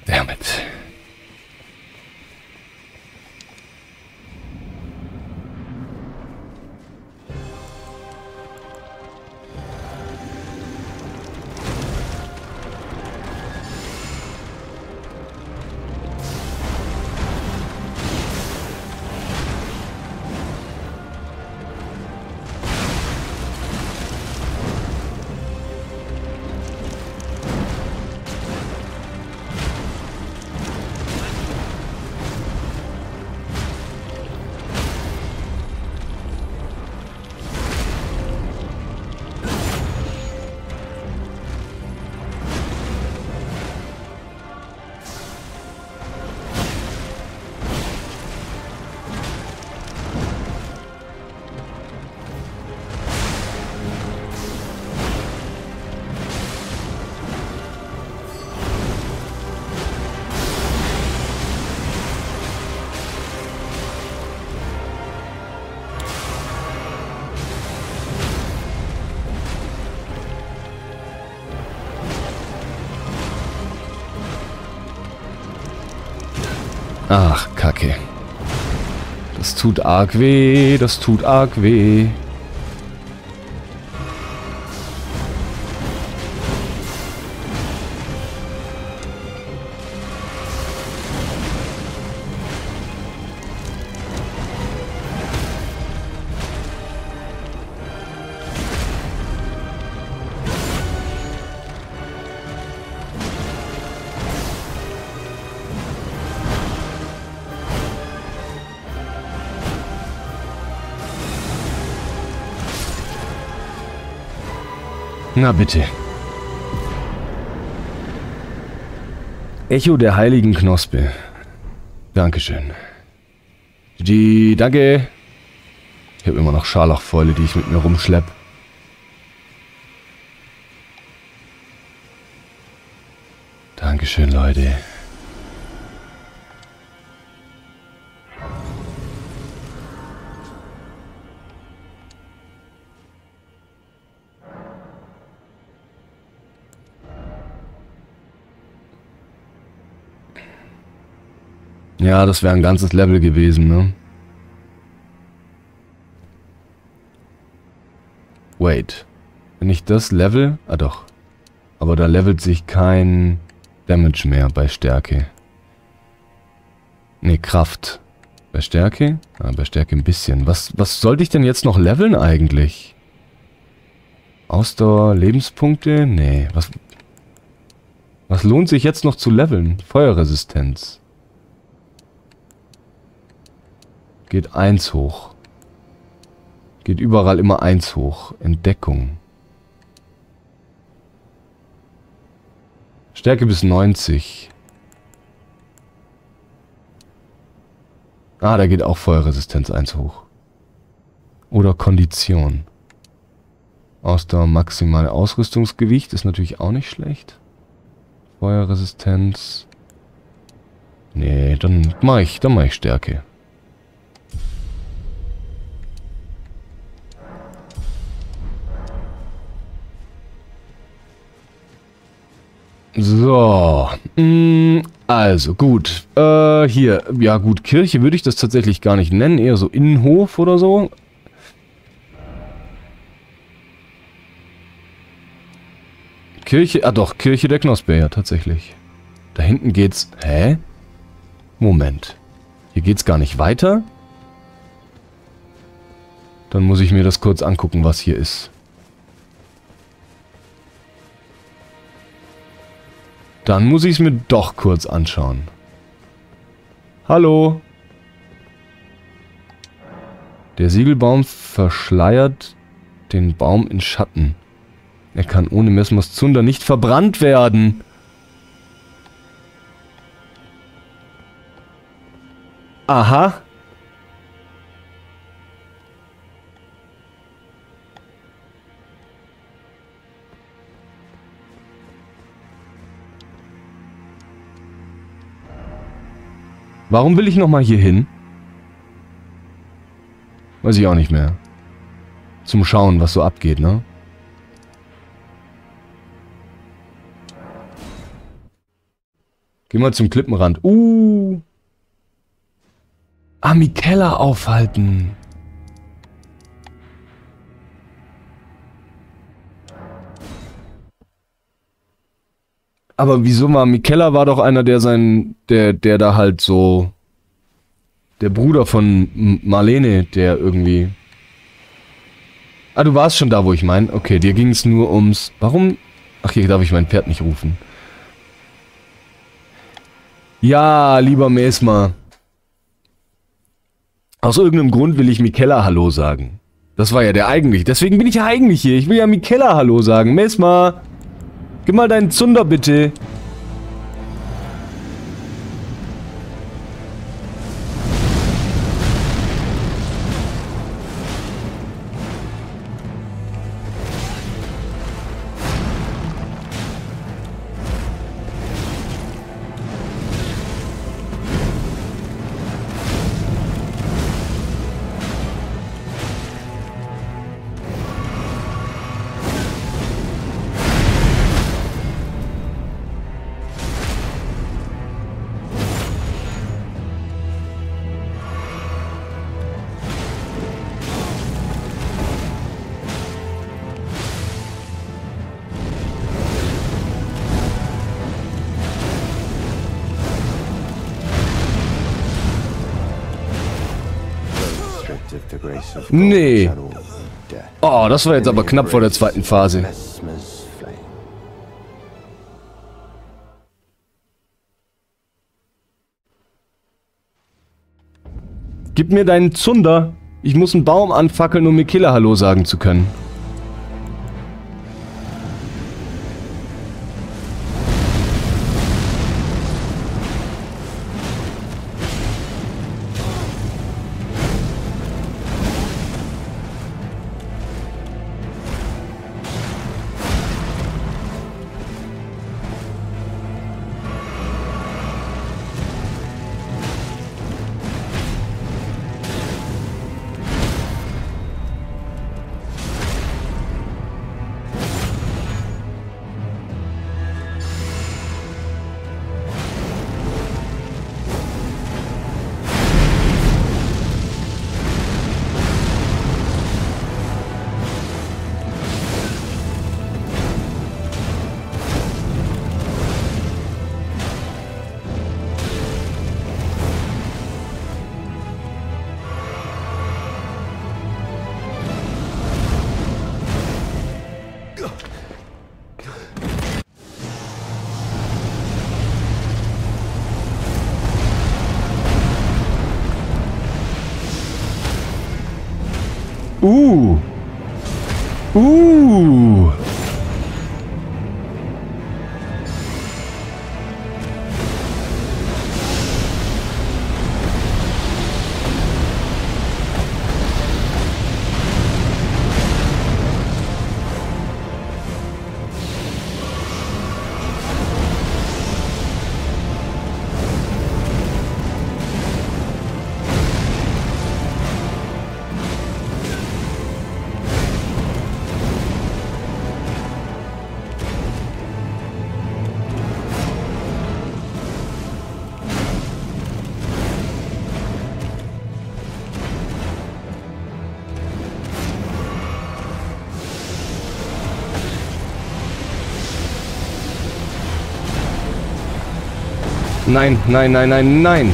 Ach, Kacke. Das tut arg weh, das tut arg weh. Na bitte. Echo der heiligen Knospe. Dankeschön. Die, danke. Ich habe immer noch Scharlachfäule, die ich mit mir rumschlepp. Dankeschön, Leute. Ja, das wäre ein ganzes Level gewesen, ne? Wait. Wenn ich das Level... Ah doch. Aber da levelt sich kein Damage mehr bei Stärke. Ne, Kraft. Bei Stärke? Ah, bei Stärke ein bisschen. Was, was sollte ich denn jetzt noch leveln eigentlich? Ausdauer, Lebenspunkte? Nee, was... Was lohnt sich jetzt noch zu leveln? Feuerresistenz. Geht eins hoch. Geht überall immer eins hoch. Entdeckung. Stärke bis 90. Ah, da geht auch Feuerresistenz 1 hoch. Oder Kondition. Ausdauer maximale Ausrüstungsgewicht ist natürlich auch nicht schlecht. Feuerresistenz. Nee, dann mach ich, dann mach ich Stärke. So, mm, also gut. Äh, hier, ja gut, Kirche würde ich das tatsächlich gar nicht nennen, eher so Innenhof oder so. Kirche, ah doch, Kirche der Knospe, ja, tatsächlich. Da hinten geht's, hä? Moment. Hier geht's gar nicht weiter? Dann muss ich mir das kurz angucken, was hier ist. Dann muss ich es mir doch kurz anschauen. Hallo? Der Siegelbaum verschleiert den Baum in Schatten. Er kann ohne Mesmers Zunder nicht verbrannt werden. Aha. Warum will ich nochmal hier hin? Weiß ich auch nicht mehr. Zum Schauen, was so abgeht, ne? Geh mal zum Klippenrand. Uh. Mikella aufhalten. Aber wieso mal? Mikella war doch einer, der sein, der, der da halt so, der Bruder von Marlene, der irgendwie. Ah, du warst schon da, wo ich meine. Okay, dir ging es nur ums. Warum? Ach, hier darf ich mein Pferd nicht rufen. Ja, lieber Mesmer. Aus irgendeinem Grund will ich Mikella Hallo sagen. Das war ja der eigentlich. Deswegen bin ich ja eigentlich hier. Ich will ja Mikella Hallo sagen. Mesmer. Gib mal deinen Zunder bitte. Das war jetzt aber knapp vor der zweiten Phase. Gib mir deinen Zunder. Ich muss einen Baum anfackeln, um Mikela Hallo sagen zu können. Nein, nein, nein, nein, nein.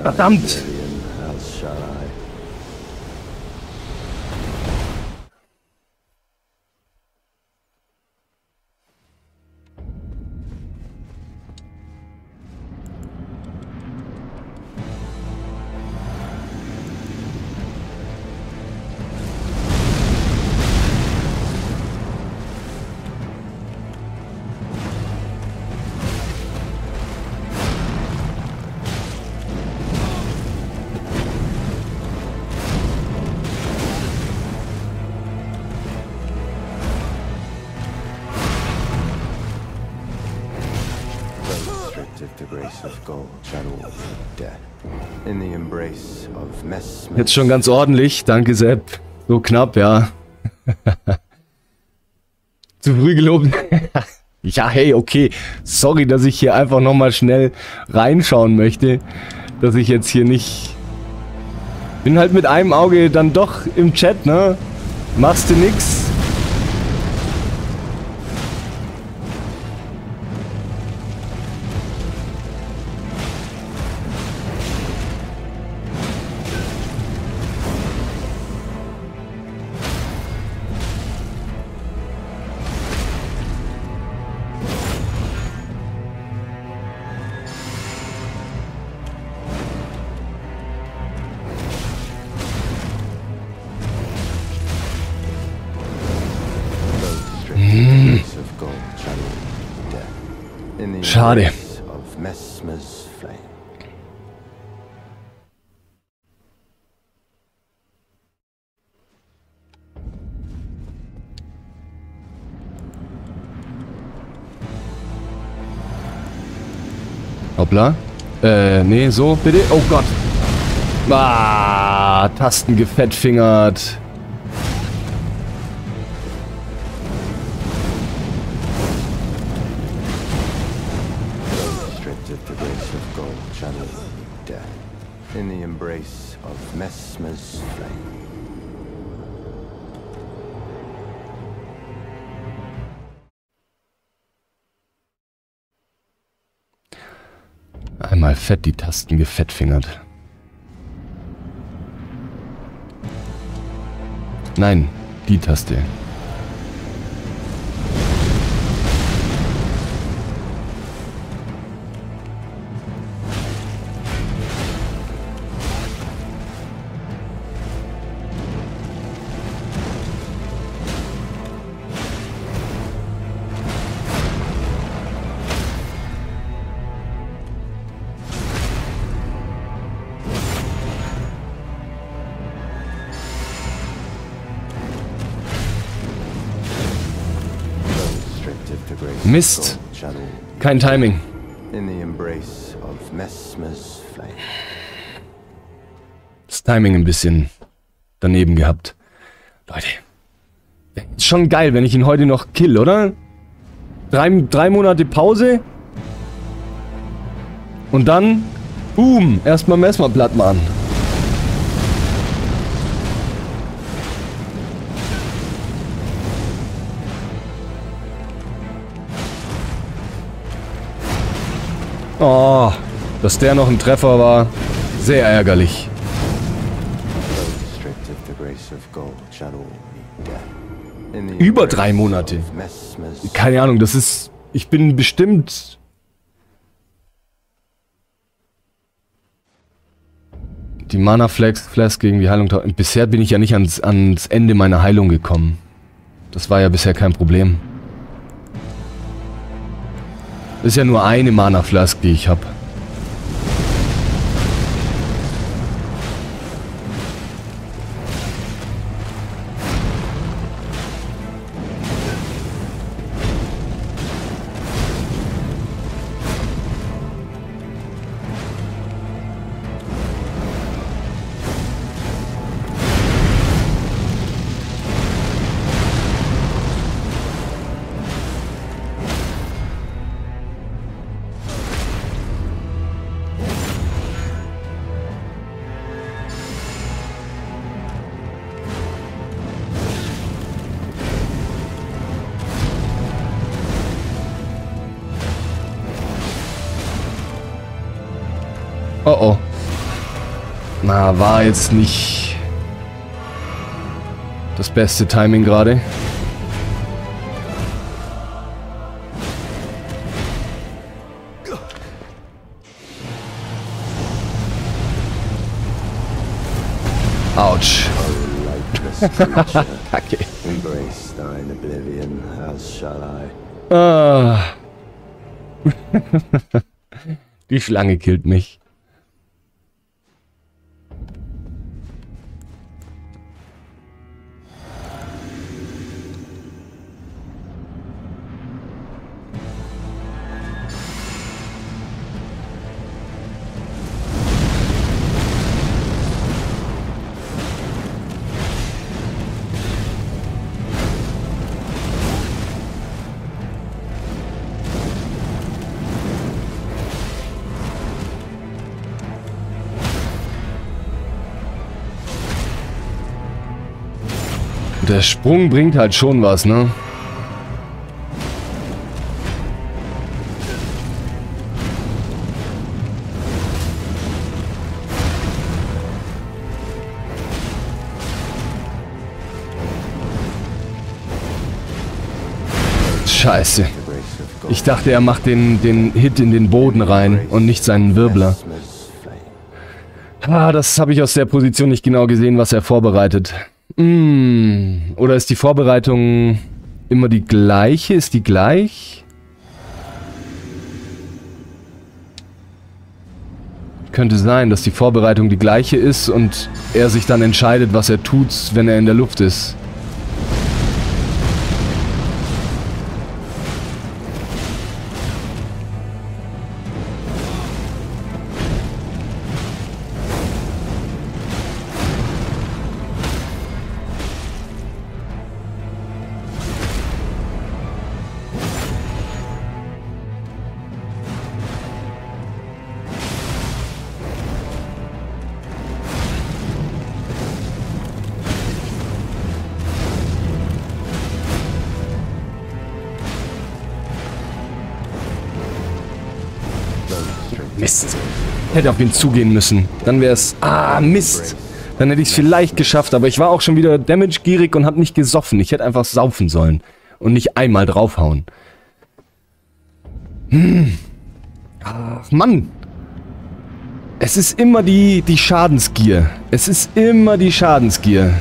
Verdammt. Jetzt schon ganz ordentlich. Danke, Sepp. So knapp, ja. Zu früh gelobt. ja, hey, okay. Sorry, dass ich hier einfach nochmal schnell reinschauen möchte. Dass ich jetzt hier nicht... Bin halt mit einem Auge dann doch im Chat, ne? Machst du nix. Schade. Hoppla. Äh, nee, so, bitte. Oh Gott. Ah, Tasten gefettfingert. Einmal fett die Tasten gefettfingert. Nein, die Taste. Mist. Kein Timing. Das Timing ein bisschen daneben gehabt. Leute. Ist schon geil, wenn ich ihn heute noch kill, oder? Drei, drei Monate Pause. Und dann, boom, erstmal Messmer platt machen. Oh, dass der noch ein Treffer war, sehr ärgerlich. Über drei Monate. Keine Ahnung, das ist... Ich bin bestimmt... Die Mana Flex, Flask gegen die Heilung... Bisher bin ich ja nicht ans, ans Ende meiner Heilung gekommen. Das war ja bisher kein Problem. Das ist ja nur eine Mana Flask, die ich habe. War jetzt nicht das beste Timing gerade. Autsch. Kacke. embrace thine oblivion, as shall I. Ah. Die Schlange killt mich. Der Sprung bringt halt schon was, ne? Scheiße. Ich dachte, er macht den, den Hit in den Boden rein und nicht seinen Wirbler. Ah, das habe ich aus der Position nicht genau gesehen, was er vorbereitet. Hm. Oder ist die Vorbereitung immer die gleiche? Ist die gleich? Könnte sein, dass die Vorbereitung die gleiche ist und er sich dann entscheidet, was er tut, wenn er in der Luft ist. Hätte auf ihn zugehen müssen. Dann wäre es... Ah, Mist. Dann hätte ich es vielleicht geschafft, aber ich war auch schon wieder damage-gierig und habe nicht gesoffen. Ich hätte einfach saufen sollen. Und nicht einmal draufhauen. Hm. Ach, Mann. Es ist immer die, die Schadensgier. Es ist immer die Schadensgier.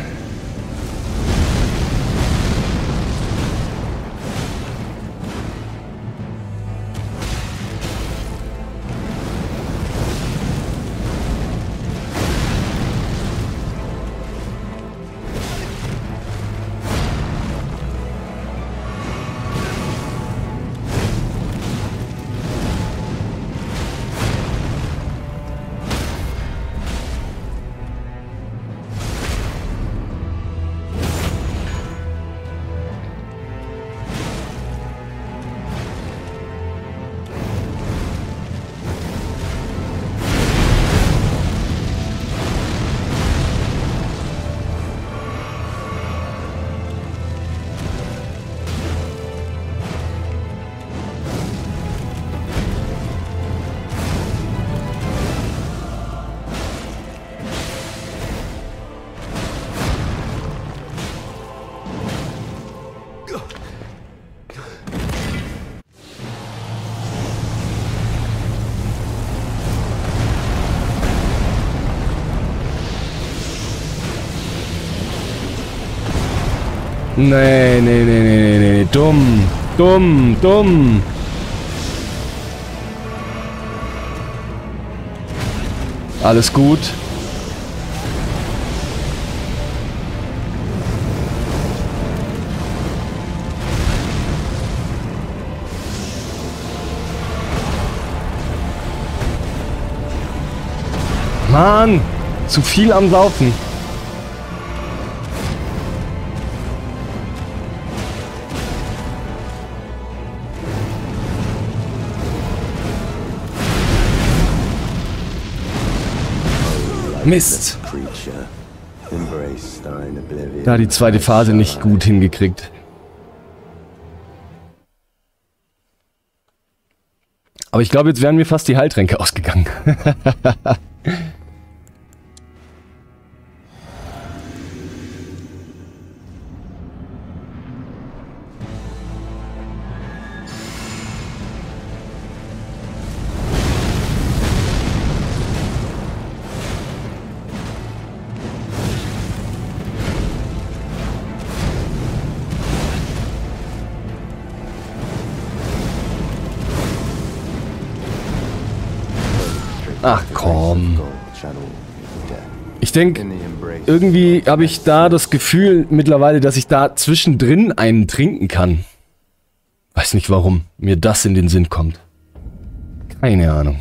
Nee, nee, nee, nee, nee, nee. Dumm. Dumm, dumm. Alles gut. Mann, zu viel am Saufen. Mist. Da die zweite Phase nicht gut hingekriegt. Aber ich glaube, jetzt wären mir fast die Heiltränke ausgegangen. denke, irgendwie habe ich da das Gefühl mittlerweile, dass ich da zwischendrin einen trinken kann. Weiß nicht warum mir das in den Sinn kommt. Keine Ahnung.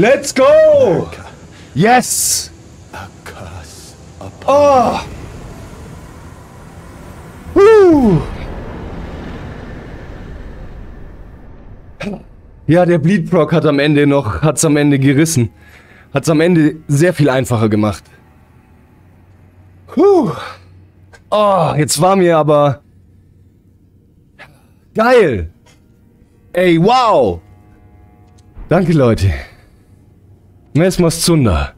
Let's go! Yes! a curse upon Oh! Huh. Ja, der Bleedproc hat am Ende noch, hat's am Ende gerissen. Hat's am Ende sehr viel einfacher gemacht. Puh. Oh, jetzt war mir aber... Geil! Ey, wow! Danke, Leute. Mesmers Zunder.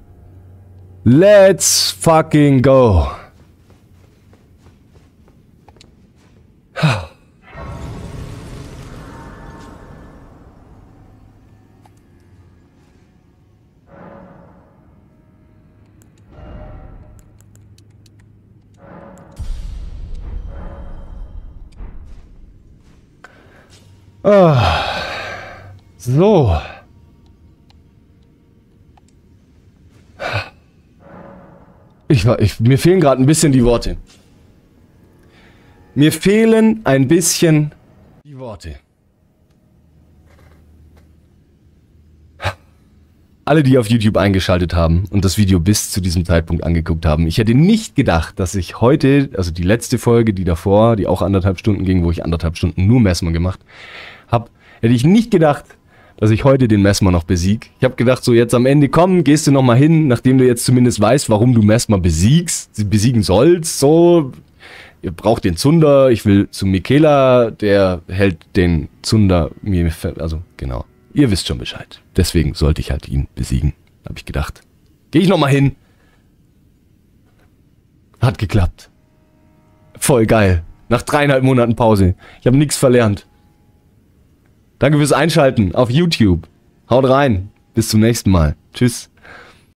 Let's fucking go. Ah. So. Ich ich, mir fehlen gerade ein bisschen die Worte. Mir fehlen ein bisschen die Worte. alle, die auf YouTube eingeschaltet haben und das Video bis zu diesem Zeitpunkt angeguckt haben. Ich hätte nicht gedacht, dass ich heute, also die letzte Folge, die davor, die auch anderthalb Stunden ging, wo ich anderthalb Stunden nur Messmer gemacht habe, hätte ich nicht gedacht, dass ich heute den Messmer noch besieg. Ich habe gedacht, so jetzt am Ende, komm, gehst du noch mal hin, nachdem du jetzt zumindest weißt, warum du Messmer besiegst, besiegen sollst, so, ihr braucht den Zunder, ich will zu Michaela, der hält den Zunder mir, also genau. Ihr wisst schon Bescheid. Deswegen sollte ich halt ihn besiegen, habe ich gedacht. Gehe ich noch mal hin. Hat geklappt. Voll geil. Nach dreieinhalb Monaten Pause. Ich habe nichts verlernt. Danke fürs Einschalten auf YouTube. Haut rein. Bis zum nächsten Mal. Tschüss.